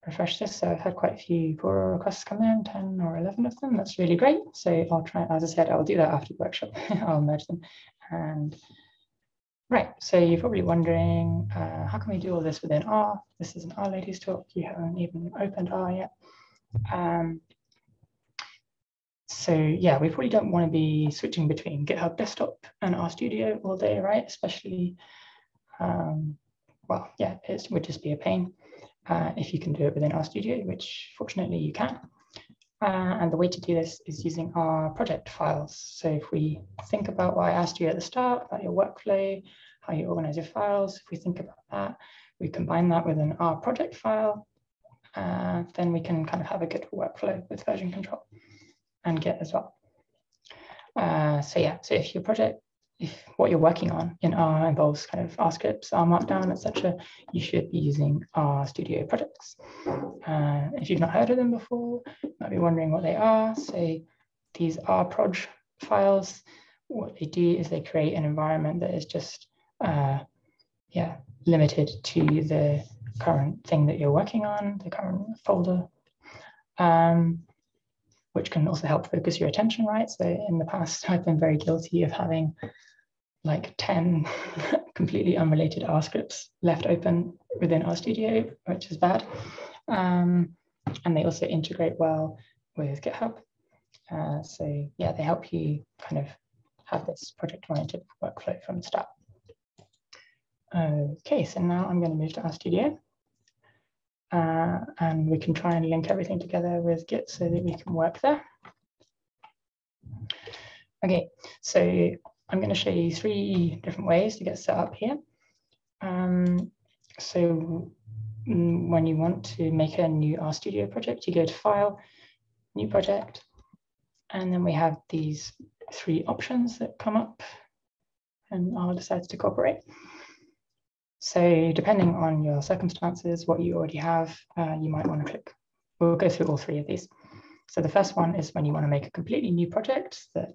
refresh this. So I've had quite a few pull requests come in, 10 or 11 of them. That's really great. So I'll try, as I said, I'll do that after the workshop. I'll merge them. And right, so you're probably wondering, uh, how can we do all this within R? This is an R-Ladies talk. You haven't even opened R yet. Um, so yeah, we probably don't want to be switching between GitHub Desktop and RStudio all day, right? Especially, um, well, yeah, it would just be a pain uh, if you can do it within RStudio, which fortunately you can. Uh, and the way to do this is using R project files. So if we think about what I asked you at the start, about your workflow, how you organize your files, if we think about that, we combine that with an R project file, uh, then we can kind of have a good workflow with version control and Git as well. Uh, so yeah, so if your project, if what you're working on in R involves kind of R scripts, R Markdown, etc., you should be using RStudio projects. Uh, if you've not heard of them before, you might be wondering what they are. So these R proj files, what they do is they create an environment that is just uh, yeah, limited to the current thing that you're working on, the current folder, um, which can also help focus your attention, right? So in the past, I've been very guilty of having like 10 completely unrelated R scripts left open within RStudio, which is bad. Um, and they also integrate well with GitHub. Uh, so yeah, they help you kind of have this project-oriented workflow from the start. Okay, so now I'm going to move to RStudio. Uh, and we can try and link everything together with Git so that we can work there. Okay, so I'm going to show you three different ways to get set up here. Um, so mm, when you want to make a new RStudio project, you go to File, New Project, and then we have these three options that come up and I'll decide to cooperate. So depending on your circumstances, what you already have, uh, you might want to click. We'll go through all three of these. So the first one is when you want to make a completely new project that,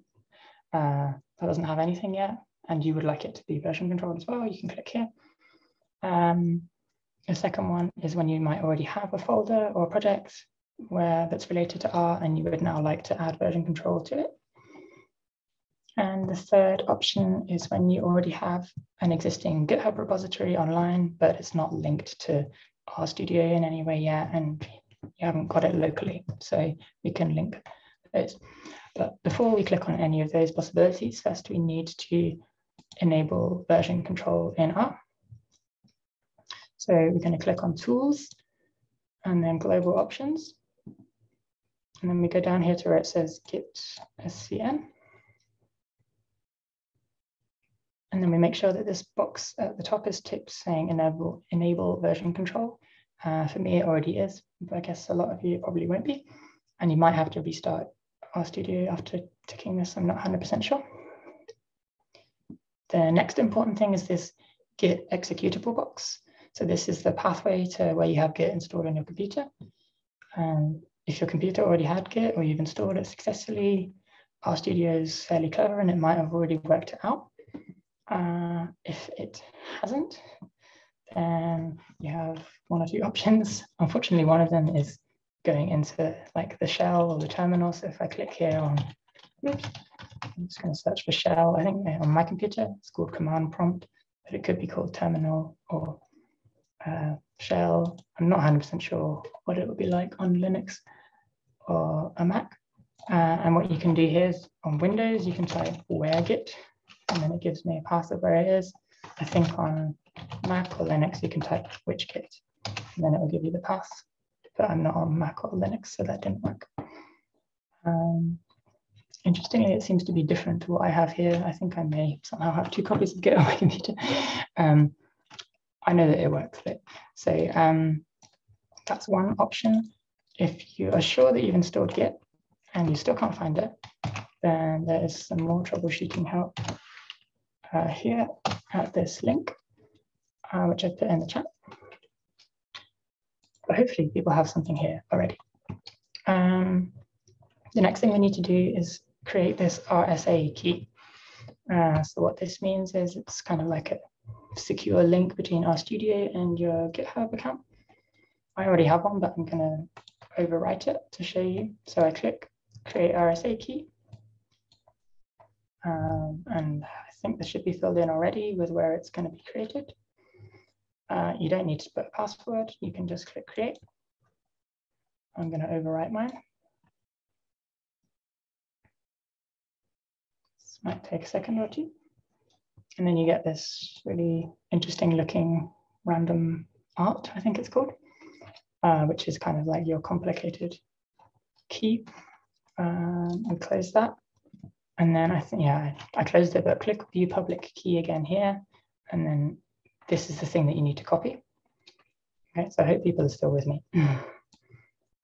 uh, that doesn't have anything yet, and you would like it to be version controlled as well, you can click here. Um, the second one is when you might already have a folder or a project where that's related to R and you would now like to add version control to it. And the third option is when you already have an existing GitHub repository online, but it's not linked to RStudio in any way yet, and you haven't got it locally. So we can link those. But before we click on any of those possibilities, first we need to enable version control in R. So we're going to click on Tools and then Global Options. And then we go down here to where it says Git SVN. And then we make sure that this box at the top is ticked saying enable, enable version control. Uh, for me, it already is, but I guess a lot of you probably won't be. And you might have to restart RStudio after ticking this, I'm not 100% sure. The next important thing is this Git executable box. So this is the pathway to where you have Git installed on your computer. And if your computer already had Git or you've installed it successfully, RStudio is fairly clever and it might have already worked it out. Uh, if it hasn't, then you have one or two options. Unfortunately, one of them is going into like the shell or the terminal. So if I click here on, oops, I'm just going to search for shell. I think on my computer, it's called command prompt, but it could be called terminal or uh, shell. I'm not 100% sure what it would be like on Linux or a Mac. Uh, and what you can do here is on Windows, you can type where git and then it gives me a path of where it is. I think on Mac or Linux, you can type which git, and then it will give you the path. But I'm not on Mac or Linux, so that didn't work. Um, interestingly, it seems to be different to what I have here. I think I may somehow have two copies of Git on my computer. Um, I know that it works. but So um, that's one option. If you are sure that you've installed Git and you still can't find it, then there is some more troubleshooting help uh, here at this link, uh, which I put in the chat. But hopefully people have something here already. Um, the next thing we need to do is create this RSA key. Uh, so what this means is it's kind of like a secure link between RStudio and your GitHub account. I already have one, but I'm going to overwrite it to show you. So I click create RSA key. Um, and think this should be filled in already with where it's going to be created. Uh, you don't need to put a password. You can just click create. I'm going to overwrite mine. This might take a second or two. And then you get this really interesting looking random art, I think it's called, uh, which is kind of like your complicated key. Um, and close that. And then I think, yeah, I closed it, but click view public key again here. And then this is the thing that you need to copy. Okay, so I hope people are still with me.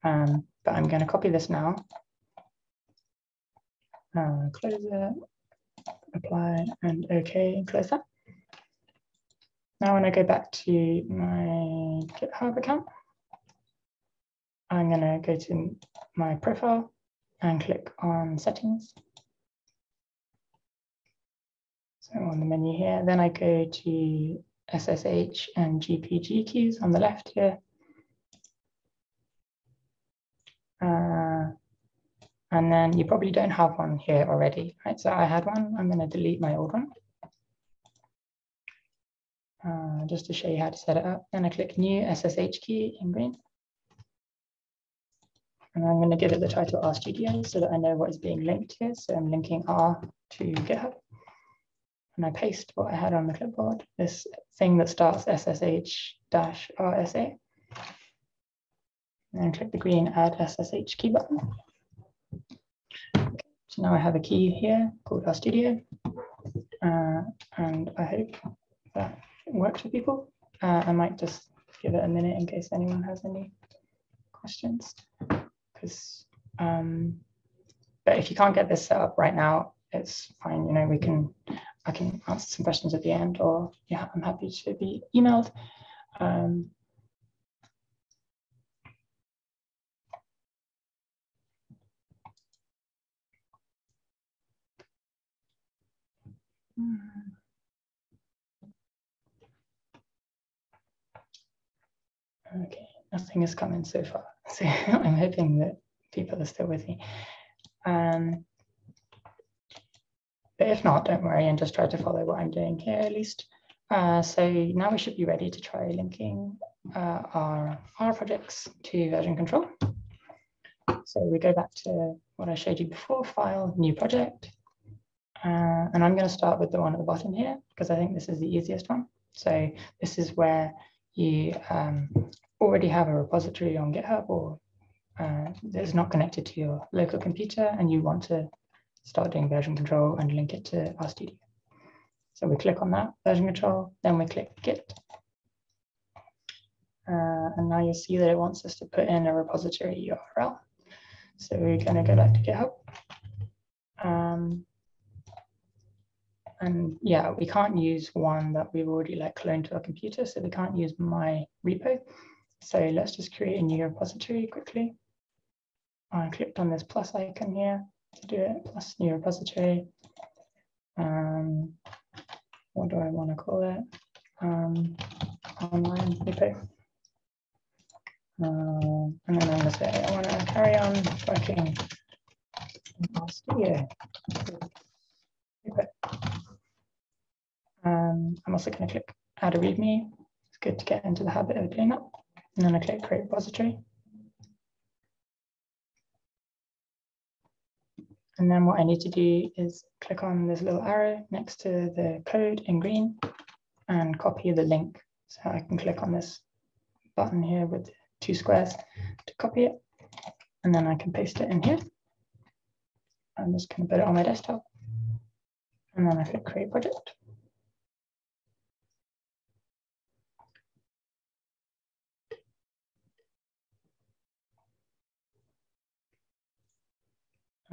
um, but I'm going to copy this now. Uh, close it, apply, and OK, close that. Now when I go back to my GitHub account, I'm going to go to my profile and click on settings. So on the menu here, then I go to SSH and GPG keys on the left here. Uh, and then you probably don't have one here already, right? So I had one, I'm gonna delete my old one. Uh, just to show you how to set it up. Then I click new SSH key in green. And I'm going to give it the title RStudio so that I know what is being linked here. So I'm linking R to GitHub. And I paste what I had on the clipboard, this thing that starts SSH-RSA. And then click the green add SSH key button. Okay, so now I have a key here called RStudio. Uh, and I hope that works for people. Uh, I might just give it a minute in case anyone has any questions because um, but if you can't get this set up right now, it's fine. You know, we can, I can answer some questions at the end or yeah, I'm happy to be emailed. Um, Okay, nothing has come in so far. So I'm hoping that people are still with me. Um, but if not, don't worry and just try to follow what I'm doing here at least. Uh, so now we should be ready to try linking uh, our, our projects to version control. So we go back to what I showed you before, file, new project. Uh, and I'm going to start with the one at the bottom here because I think this is the easiest one. So this is where you um, already have a repository on GitHub or uh, it's not connected to your local computer and you want to start doing version control and link it to RStudio. So we click on that version control, then we click Git. Uh, and now you'll see that it wants us to put in a repository URL. So we're going to go back to GitHub. Um, and yeah, we can't use one that we've already like cloned to our computer. So we can't use my repo. So let's just create a new repository quickly. I clicked on this plus icon here to do it, plus new repository. Um, what do I want to call it? Um, online repo. And then I'm going to say I want to carry on working in RStudio. Um, I'm also going to click add a README. It's good to get into the habit of doing that. And then I click create repository. And then what I need to do is click on this little arrow next to the code in green and copy the link. So I can click on this button here with two squares to copy it. And then I can paste it in here. I'm just going to put it on my desktop. And then I click create project.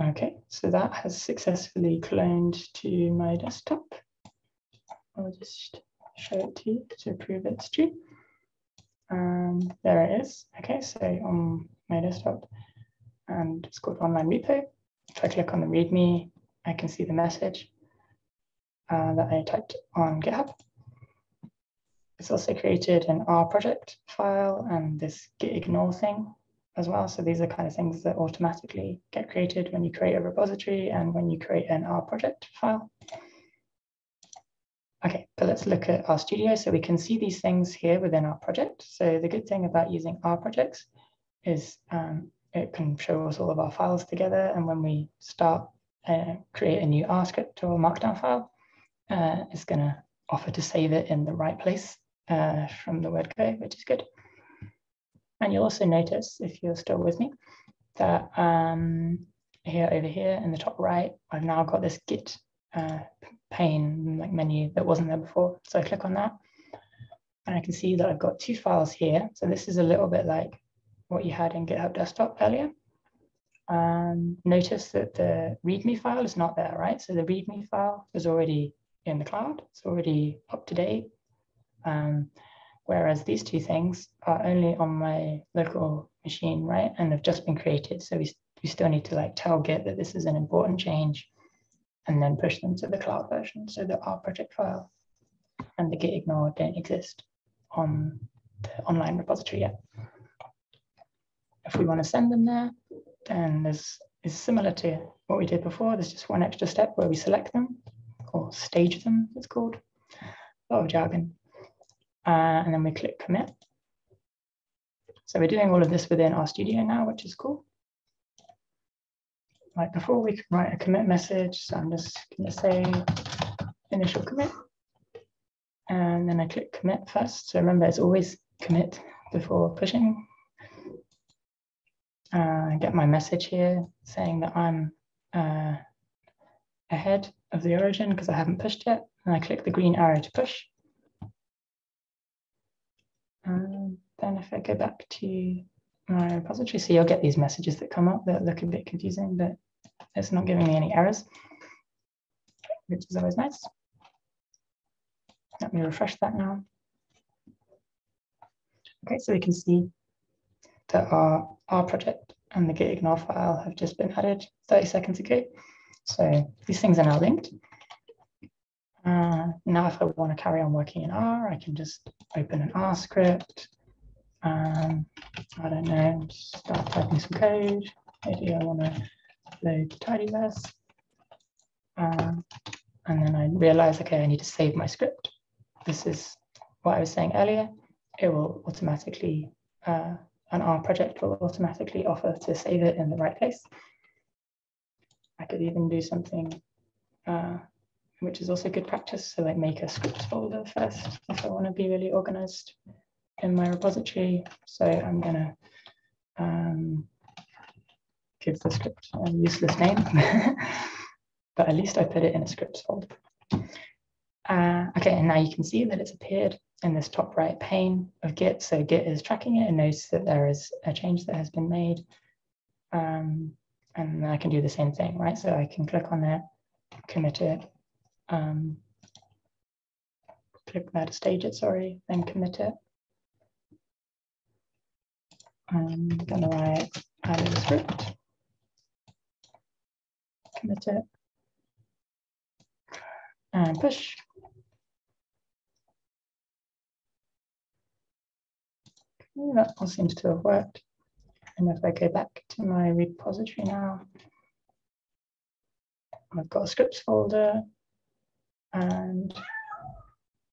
Okay, so that has successfully cloned to my desktop. I'll just show it to you to prove it's true. Um, there it is. Okay, so on my desktop, and it's called online repo. If I click on the README, I can see the message uh, that I typed on GitHub. It's also created an R project file and this gitignore thing as well. So these are kind of things that automatically get created when you create a repository and when you create an R project file. Okay, but let's look at RStudio. So we can see these things here within our project. So the good thing about using R projects is um, it can show us all of our files together. And when we start uh, create a new R script or markdown file, uh, it's going to offer to save it in the right place uh, from the word go, which is good. And you'll also notice, if you're still with me, that um, here over here in the top right, I've now got this Git uh, pane like menu that wasn't there before. So I click on that and I can see that I've got two files here. So this is a little bit like what you had in GitHub Desktop earlier. Um, notice that the README file is not there, right? So the README file is already in the cloud. It's already up to date. Um, whereas these two things are only on my local machine, right? And have just been created. So we, we still need to like tell Git that this is an important change and then push them to the cloud version so that our project file and the git ignore don't exist on the online repository yet. If we want to send them there, then this is similar to what we did before. There's just one extra step where we select them or stage them, it's called. A lot of jargon. Uh, and then we click commit. So we're doing all of this within RStudio now, which is cool. Like before, we can write a commit message. So I'm just going to say initial commit. And then I click commit first. So remember, it's always commit before pushing. Uh, I get my message here saying that I'm uh, ahead of the origin because I haven't pushed yet. And I click the green arrow to push. And then if I go back to my repository, so you'll get these messages that come up that look a bit confusing, but it's not giving me any errors, which is always nice. Let me refresh that now. Okay, so we can see that our, our project and the git ignore file have just been added 30 seconds ago. So these things are now linked. Uh, now, if I want to carry on working in R, I can just open an R script. Um, I don't know, start typing some code. Maybe I want to load tidyverse. Um, and then I realize, okay, I need to save my script. This is what I was saying earlier. It will automatically, uh, an R project will automatically offer to save it in the right place. I could even do something uh, which is also good practice. So like make a scripts folder first if I want to be really organized in my repository. So I'm gonna um, give the script a useless name, but at least I put it in a scripts folder. Uh, okay, and now you can see that it's appeared in this top right pane of Git. So Git is tracking it and knows that there is a change that has been made. Um, and I can do the same thing, right? So I can click on it, commit it, um, click there to stage it, sorry, then commit it. I'm gonna write add a script, commit it, and push. Okay, that all seems to have worked. And if I go back to my repository now, I've got a scripts folder, and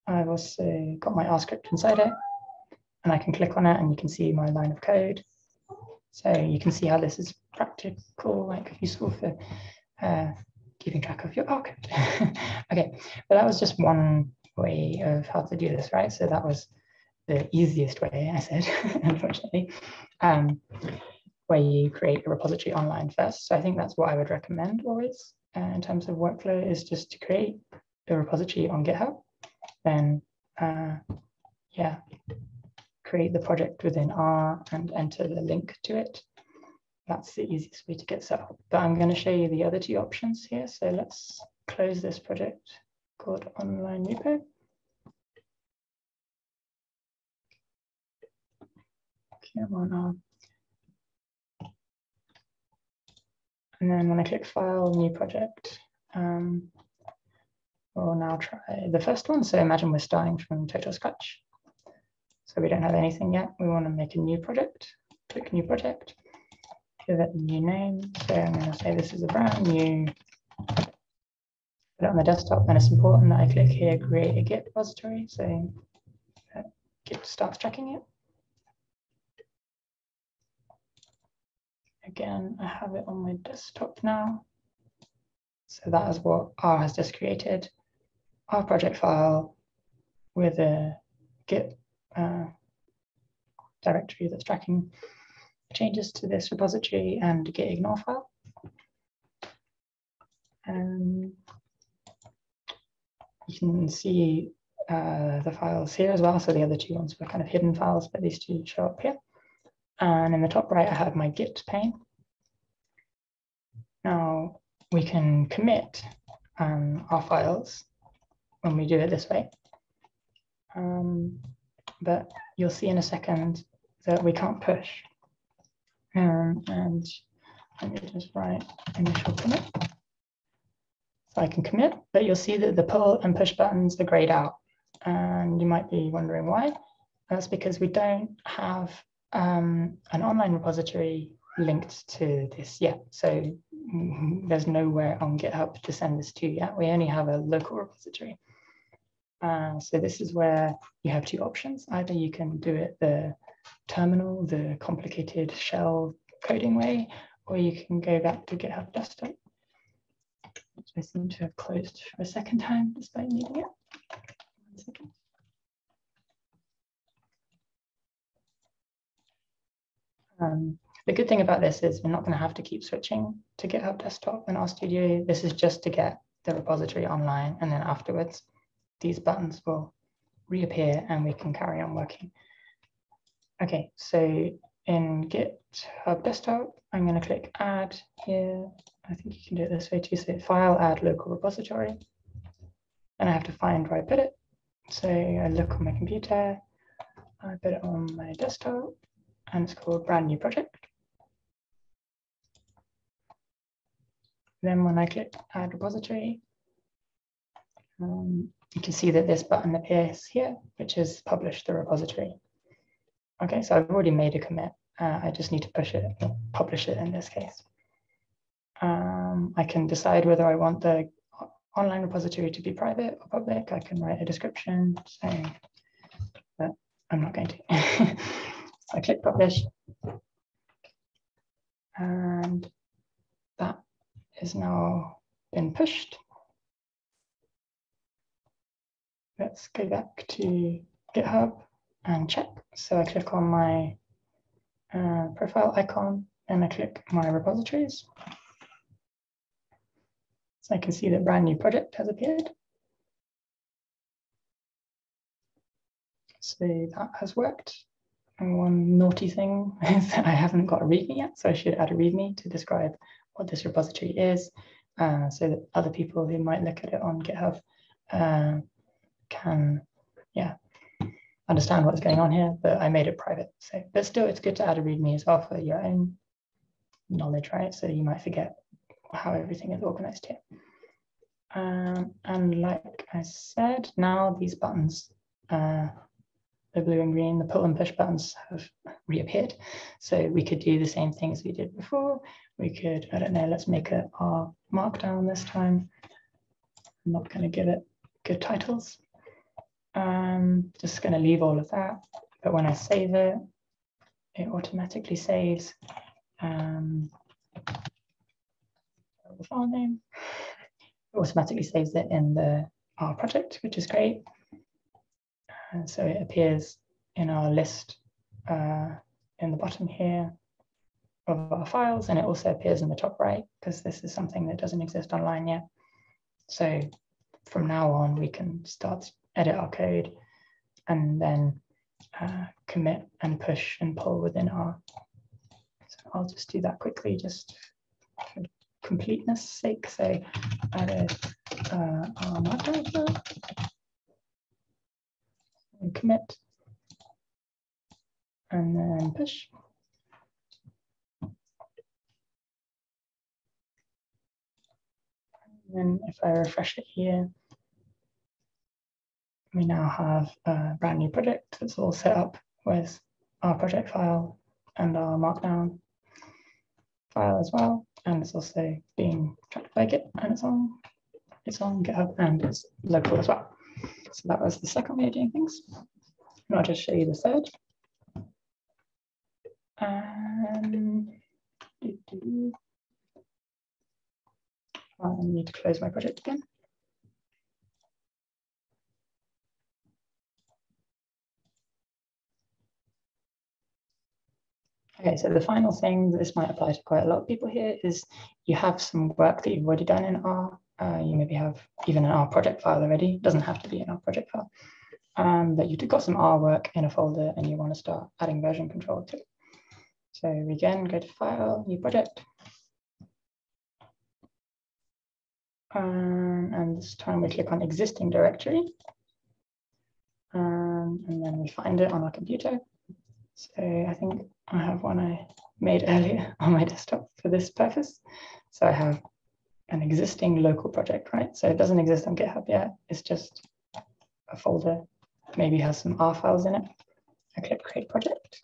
I've also got my R script inside it and I can click on it and you can see my line of code. So you can see how this is practical, like useful for uh, keeping track of your R code. okay, but that was just one way of how to do this, right? So that was the easiest way, I said, unfortunately, um, where you create a repository online first. So I think that's what I would recommend always uh, in terms of workflow is just to create the repository on GitHub, then uh, yeah, create the project within R and enter the link to it. That's the easiest way to get set up. But I'm going to show you the other two options here. So let's close this project called online repo. Come on now. And then when I click File, New Project, um, We'll now try the first one. So imagine we're starting from total scratch. So we don't have anything yet. We want to make a new project. Click new project. Give it a new name. So I'm going to say this is a brand new. Put it on the desktop. And it's important that I click here, create a Git repository. So uh, Git starts tracking it. Again, I have it on my desktop now. So that is what R has just created R project file with a Git uh, directory that's tracking changes to this repository and git ignore file. And you can see uh, the files here as well. So the other two ones were kind of hidden files, but these two show up here. And in the top right, I have my Git pane. Now we can commit um, our files when we do it this way. Um, but you'll see in a second that we can't push. Um, and let me just write initial commit. So I can commit, but you'll see that the pull and push buttons are grayed out. And you might be wondering why. That's because we don't have um, an online repository linked to this yet. So there's nowhere on GitHub to send this to yet. We only have a local repository. Uh, so this is where you have two options. Either you can do it the terminal, the complicated shell coding way, or you can go back to GitHub desktop. Which I seem to have closed for a second time despite needing it. One second. Um, the good thing about this is we're not going to have to keep switching to GitHub Desktop and RStudio. This is just to get the repository online, and then afterwards, these buttons will reappear and we can carry on working. Okay, so in GitHub Desktop, I'm going to click Add here. I think you can do it this way too. So File, Add Local Repository. And I have to find where I put it. So I look on my computer, I put it on my desktop, and it's called brand new project. Then when I click add repository, um, you can see that this button appears here, which is publish the repository. Okay, so I've already made a commit. Uh, I just need to push it, publish it in this case. Um, I can decide whether I want the online repository to be private or public. I can write a description saying, but I'm not going to. I click publish. And that is now been pushed. Let's go back to GitHub and check. So I click on my uh, profile icon and I click my repositories. So I can see that brand new project has appeared. So that has worked. And one naughty thing is that I haven't got a README yet, so I should add a README to describe what this repository is, uh, so that other people who might look at it on GitHub uh, can, yeah, understand what's going on here. But I made it private, so but still, it's good to add a README as well for your own knowledge, right? So you might forget how everything is organized here. Um, and like I said, now these buttons uh, the blue and green, the pull and push buttons have reappeared. So we could do the same things we did before. We could, I don't know, let's make it R Markdown this time. I'm not going to give it good titles. Um, just going to leave all of that. But when I save it, it automatically saves um, the file name. It automatically saves it in the R project, which is great. And so it appears in our list uh, in the bottom here of our files, and it also appears in the top right because this is something that doesn't exist online yet. So from now on, we can start edit our code and then uh, commit and push and pull within R. So I'll just do that quickly, just for completeness sake. So added uh, R Markdown and commit, and then push. And then if I refresh it here, we now have a brand new project that's all set up with R project file and R Markdown file as well. And it's also being tracked by Git and it's on it's on GitHub and it's local as well. So that was the second way of doing things. And I'll just show you the third. Um, I need to close my project again. Okay, so the final thing, this might apply to quite a lot of people here, is you have some work that you've already done in R uh, you maybe have even an R project file already. It doesn't have to be an R project file. Um, but you've got some R work in a folder and you want to start adding version control to it. So we again, go to File, New Project. Um, and this time we click on Existing Directory. Um, and then we find it on our computer. So I think I have one I made earlier on my desktop for this purpose. So I have an existing local project, right? So it doesn't exist on GitHub yet. It's just a folder, maybe has some R files in it. I click create project.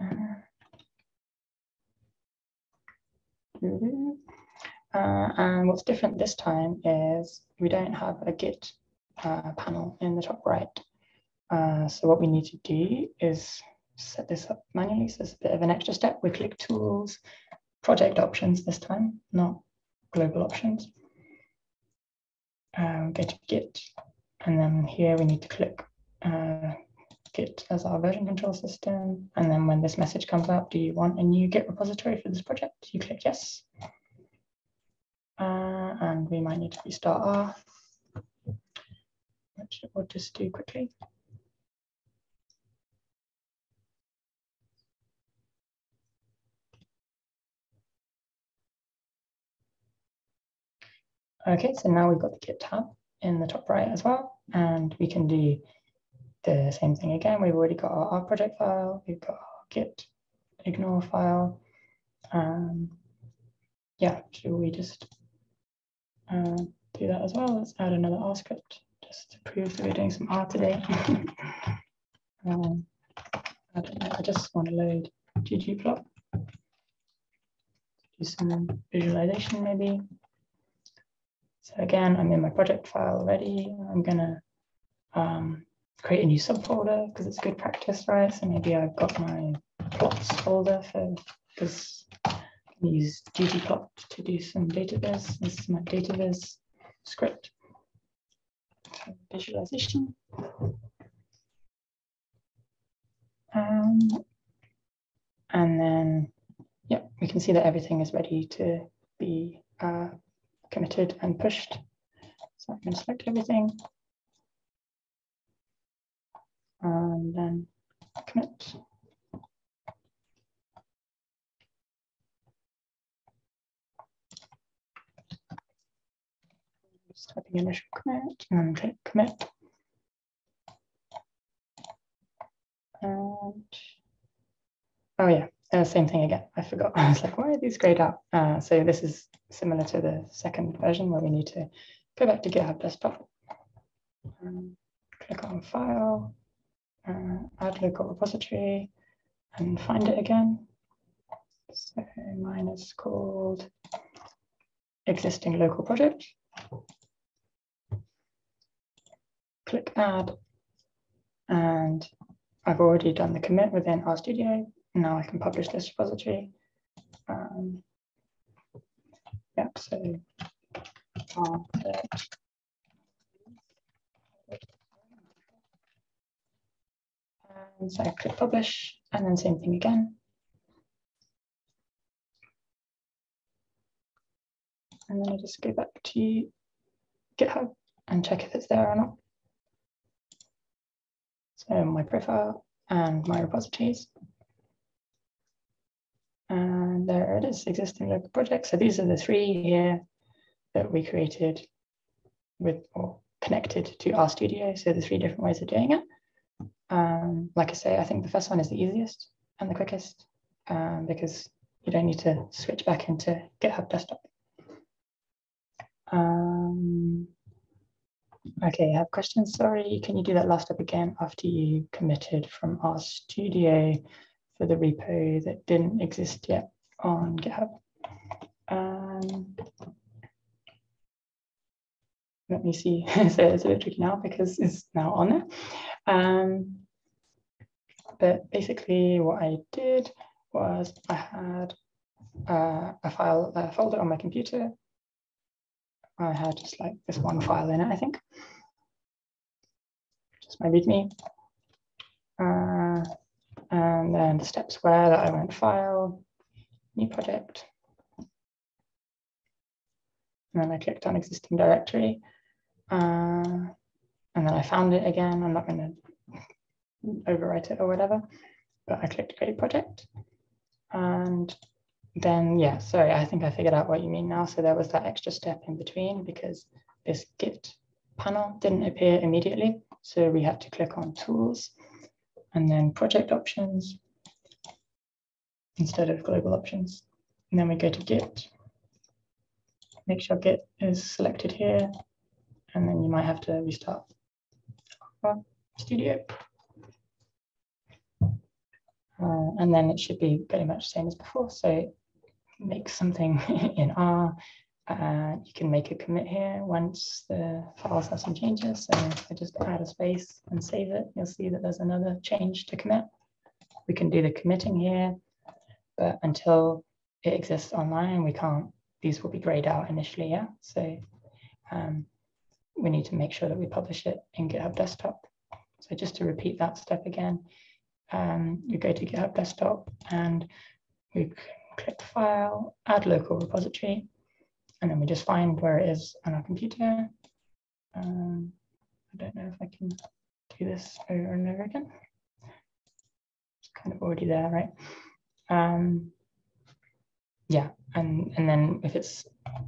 Uh, Uh, and what's different this time is we don't have a Git uh, panel in the top right. Uh, so what we need to do is set this up manually. So it's a bit of an extra step. We click tools, project options this time, not global options. Um, go to Git, and then here we need to click uh, Git as our version control system. And then when this message comes up, do you want a new Git repository for this project? You click yes. Uh, and we might need to restart R, which we'll just do quickly. Okay, so now we've got the Git tab in the top right as well, and we can do the same thing again. We've already got our, project file, we've got our git ignore file. Um, yeah, should we just uh, do that as well? Let's add another R script just to prove that we're doing some R today. um, I I just want to load ggplot. Do some visualization maybe. So again, I'm in my project file already. I'm gonna um, create a new subfolder because it's good practice, right? So maybe I've got my plots folder for because use ggplot to do some data viz. This is my data viz script. Visualization. Um, and then, yeah, we can see that everything is ready to be uh, committed and pushed. So I'm going to select everything and then commit. Just typing initial commit and click commit. And oh yeah, uh, same thing again. I forgot. I was like, why are these grayed out? Uh, so this is similar to the second version where we need to go back to GitHub Desktop. Um, click on File, uh, add local repository, and find it again. So mine is called existing local project. Click add, and I've already done the commit within RStudio. Now I can publish this repository. Um, yep, so and so I click publish and then same thing again. And then I just go back to GitHub and check if it's there or not. So my profile and my repositories. And there it is, existing local project. So these are the three here that we created with or connected to RStudio. So the three different ways of doing it. Um, like I say, I think the first one is the easiest and the quickest um, because you don't need to switch back into GitHub Desktop. Um, okay, I have questions. Sorry, can you do that last step again after you committed from RStudio for the repo that didn't exist yet on GitHub? Um, let me see. so it's a bit tricky now because it's now on there. Um, but basically what I did was I had uh, a file, a folder on my computer. I had just like this one file in it, I think. Just my README. Uh, and then the steps were that I went file, new project. And then I clicked on existing directory. Uh, and then I found it again. I'm not going to overwrite it or whatever, but I clicked create project. And then, yeah, sorry, I think I figured out what you mean now. So there was that extra step in between because this Git panel didn't appear immediately. So we had to click on tools and then project options instead of global options. and then we go to Git. Make sure Git is selected here, and then you might have to restart Studio. Uh, and then it should be pretty much the same as before. So make something in R. Uh, you can make a commit here once the files have some changes. So I just add a space and save it. You'll see that there's another change to commit. We can do the committing here, but until it exists online, we can't, these will be grayed out initially, yeah? So um, we need to make sure that we publish it in GitHub Desktop. So just to repeat that step again, um, you go to GitHub Desktop and we click File, Add Local Repository, and then we just find where it is on our computer. Um, I don't know if I can do this over and over again. It's kind of already there, right? Um, yeah, and, and then if it's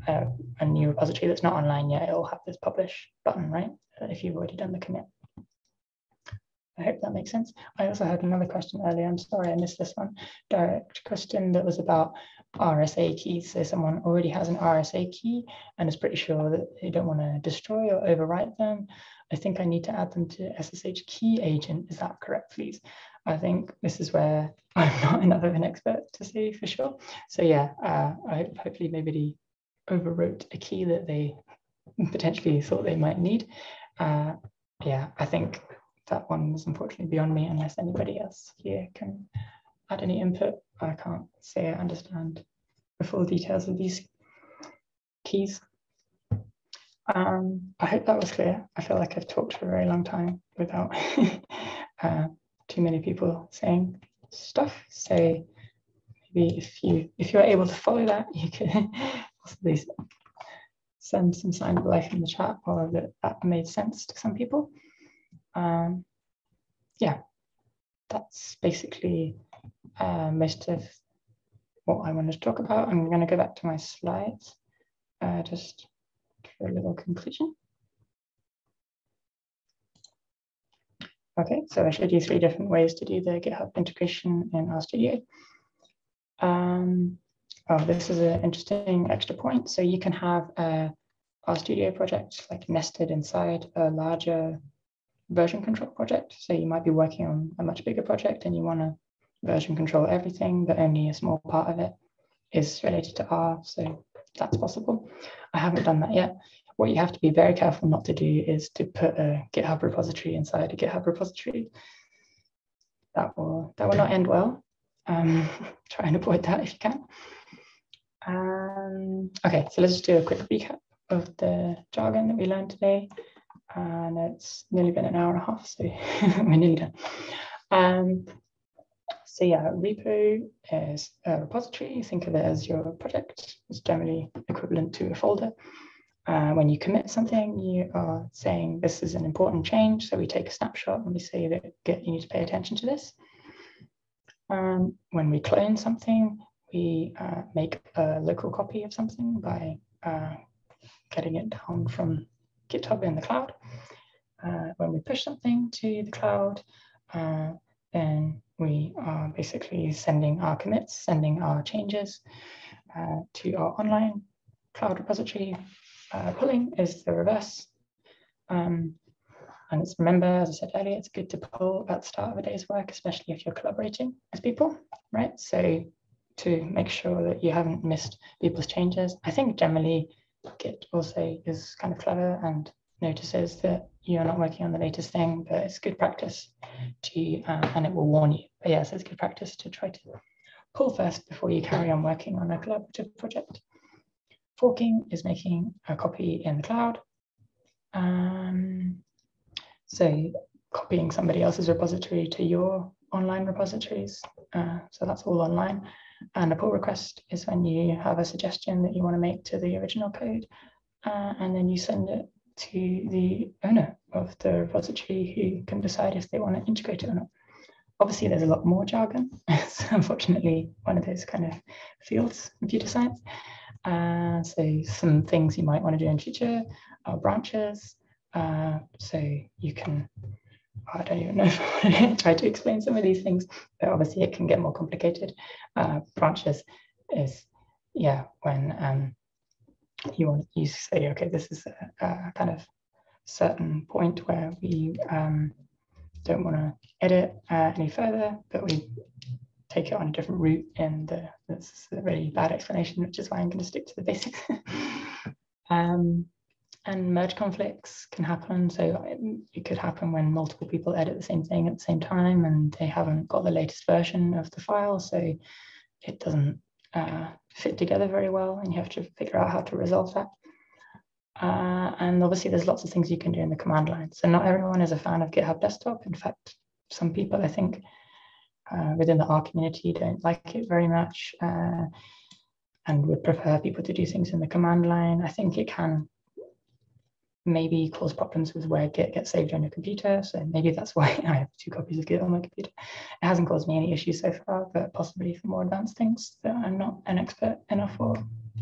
a, a new repository that's not online yet, it'll have this publish button, right? If you've already done the commit. I hope that makes sense. I also had another question earlier. I'm sorry I missed this one. Direct question that was about RSA keys. So someone already has an RSA key and is pretty sure that they don't want to destroy or overwrite them. I think I need to add them to SSH key agent. Is that correct, please? I think this is where I'm not enough of an expert to say for sure. So yeah, uh, I hopefully nobody overwrote a key that they potentially thought they might need. Uh, yeah, I think that one is unfortunately beyond me unless anybody else here can add any input. I can't say I understand the full details of these keys. Um, I hope that was clear. I feel like I've talked for a very long time without uh, too many people saying stuff. So maybe if you if you're able to follow that, you can possibly send some sign of life in the chat or that that made sense to some people um, yeah, that's basically uh, most of what I wanted to talk about. I'm going to go back to my slides uh, just for a little conclusion. Okay, so I showed you three different ways to do the GitHub integration in RStudio. Um, oh, this is an interesting extra point. So you can have a RStudio project like nested inside a larger version control project. So you might be working on a much bigger project and you want to version control everything, but only a small part of it is related to R. So that's possible. I haven't done that yet. What you have to be very careful not to do is to put a GitHub repository inside a GitHub repository. That will that will not end well. Um, try and avoid that if you can. Um, okay, so let's just do a quick recap of the jargon that we learned today and it's nearly been an hour and a half, so we're nearly done. Um, so yeah, repo is a repository. Think of it as your project. It's generally equivalent to a folder. Uh, when you commit something, you are saying this is an important change. So we take a snapshot and we say that you need to pay attention to this. Um, when we clone something, we uh, make a local copy of something by uh, getting it down from GitHub in the cloud. Uh, when we push something to the cloud, uh, then we are basically sending our commits, sending our changes uh, to our online cloud repository. Uh, pulling is the reverse. Um, and it's remember, as I said earlier, it's good to pull at the start of a day's work, especially if you're collaborating with people, right? So to make sure that you haven't missed people's changes. I think generally Git also is kind of clever and notices that you're not working on the latest thing, but it's good practice to, uh, and it will warn you. But yes, it's good practice to try to pull first before you carry on working on a collaborative project. Forking is making a copy in the cloud. Um, so copying somebody else's repository to your online repositories. Uh, so that's all online. And a pull request is when you have a suggestion that you want to make to the original code, uh, and then you send it to the owner of the repository who can decide if they want to integrate it or not. Obviously, there's a lot more jargon. it's unfortunately one of those kind of fields, computer science. Uh, so some things you might want to do in future are branches. Uh, so you can I don't even know if I want to try to explain some of these things, but obviously it can get more complicated. Uh, branches is yeah, when um, you want you say, okay, this is a, a kind of certain point where we um, don't want to edit uh, any further, but we take it on a different route And this is a really bad explanation, which is why I'm going to stick to the basics. um, and merge conflicts can happen. So it, it, could happen when multiple people edit the same thing at the same time and they haven't got the latest version of the file. So it doesn't uh, fit together very well and you have to figure out how to resolve that. Uh, and obviously there's lots of things you can do in the command line. So not everyone is a fan of GitHub Desktop. In fact, some people I think uh, within the R community don't like it very much uh, and would prefer people to do things in the command line. I think it can maybe cause problems with where Git gets saved on your computer. So maybe that's why I have two copies of Git on my computer. It hasn't caused me any issues so far, but possibly for more advanced things that I'm not an expert enough for,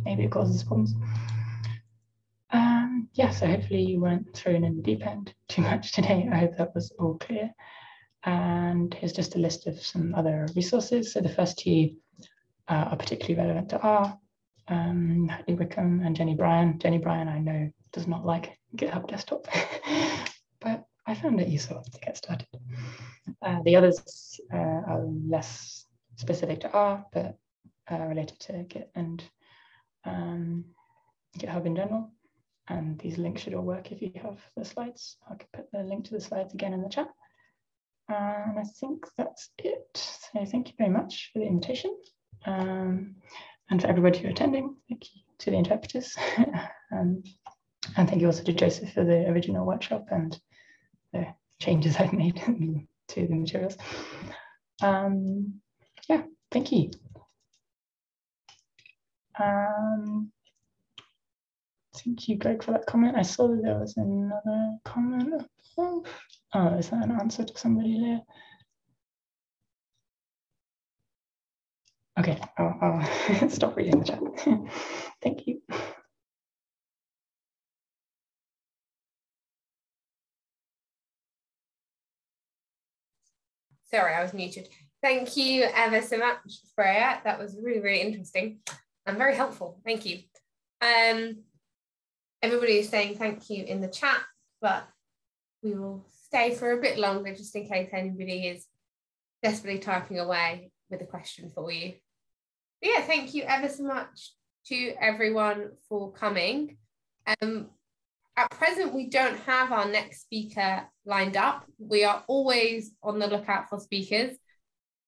maybe it causes problems. Um, yeah, so hopefully you weren't thrown in the deep end too much today. I hope that was all clear. And here's just a list of some other resources. So the first two uh, are particularly relevant to R. Um, Hadley Wickham and Jenny Bryan. Jenny Bryan, I know, does not like GitHub Desktop, but I found it useful to get started. Uh, the others uh, are less specific to R, but uh, related to Git and um, GitHub in general. And these links should all work if you have the slides. I can put the link to the slides again in the chat. And I think that's it. So thank you very much for the invitation. Um, and for everybody who attending, thank you to the interpreters. and thank you also to Joseph for the original workshop and the changes I've made to the materials. Um, yeah, thank you. Um, thank you, Greg, for that comment. I saw that there was another comment. Oh, is that an answer to somebody there? Okay, I'll, I'll stop reading the chat. Sorry, I was muted. Thank you ever so much, Freya. That was really, really interesting and very helpful. Thank you. Um, everybody is saying thank you in the chat, but we will stay for a bit longer just in case anybody is desperately typing away with a question for you. But yeah, thank you ever so much to everyone for coming. Um, at present, we don't have our next speaker lined up. We are always on the lookout for speakers.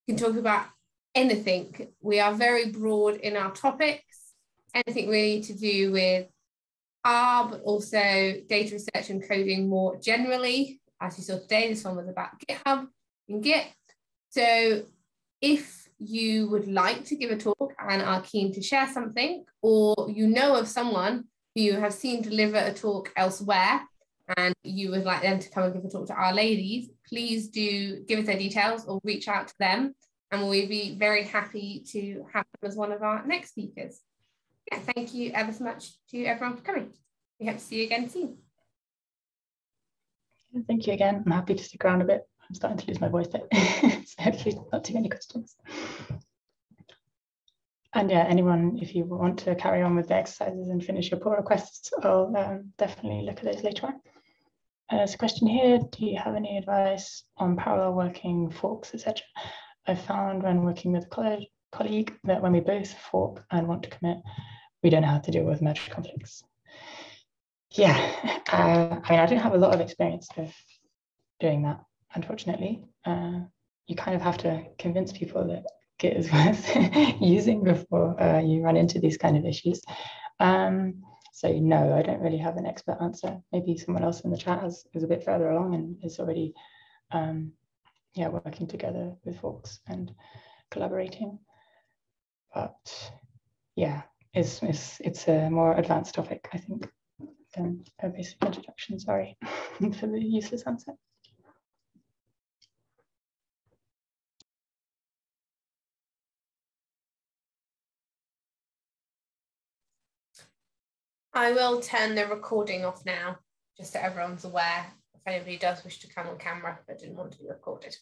We can talk about anything. We are very broad in our topics, anything really to do with R, but also data research and coding more generally. As you saw today, this one was about GitHub and Git. So if you would like to give a talk and are keen to share something, or you know of someone who you have seen deliver a talk elsewhere and you would like them to come and give a talk to R-Ladies, please do give us their details or reach out to them and we'll be very happy to have them as one of our next speakers. Yeah, thank you ever so much to everyone for coming. We hope to see you again soon. Thank you again. I'm happy to stick around a bit. I'm starting to lose my voice there. so hopefully not too many questions. And yeah, anyone, if you want to carry on with the exercises and finish your pull requests, I'll um, definitely look at those later on. Uh, there's a question here, do you have any advice on parallel working, forks, etc.? I found when working with a colleague that when we both fork and want to commit, we don't know how to deal with merge conflicts. Yeah, uh, I mean, I don't have a lot of experience of doing that, unfortunately. Uh, you kind of have to convince people that is worth using before uh, you run into these kind of issues. Um, so no, I don't really have an expert answer. Maybe someone else in the chat is, is a bit further along and is already um, yeah, working together with folks and collaborating. But yeah, it's, it's, it's a more advanced topic, I think, than a basic introduction. Sorry for the useless answer. I will turn the recording off now, just so everyone's aware if anybody does wish to come on camera but didn't want to be recorded.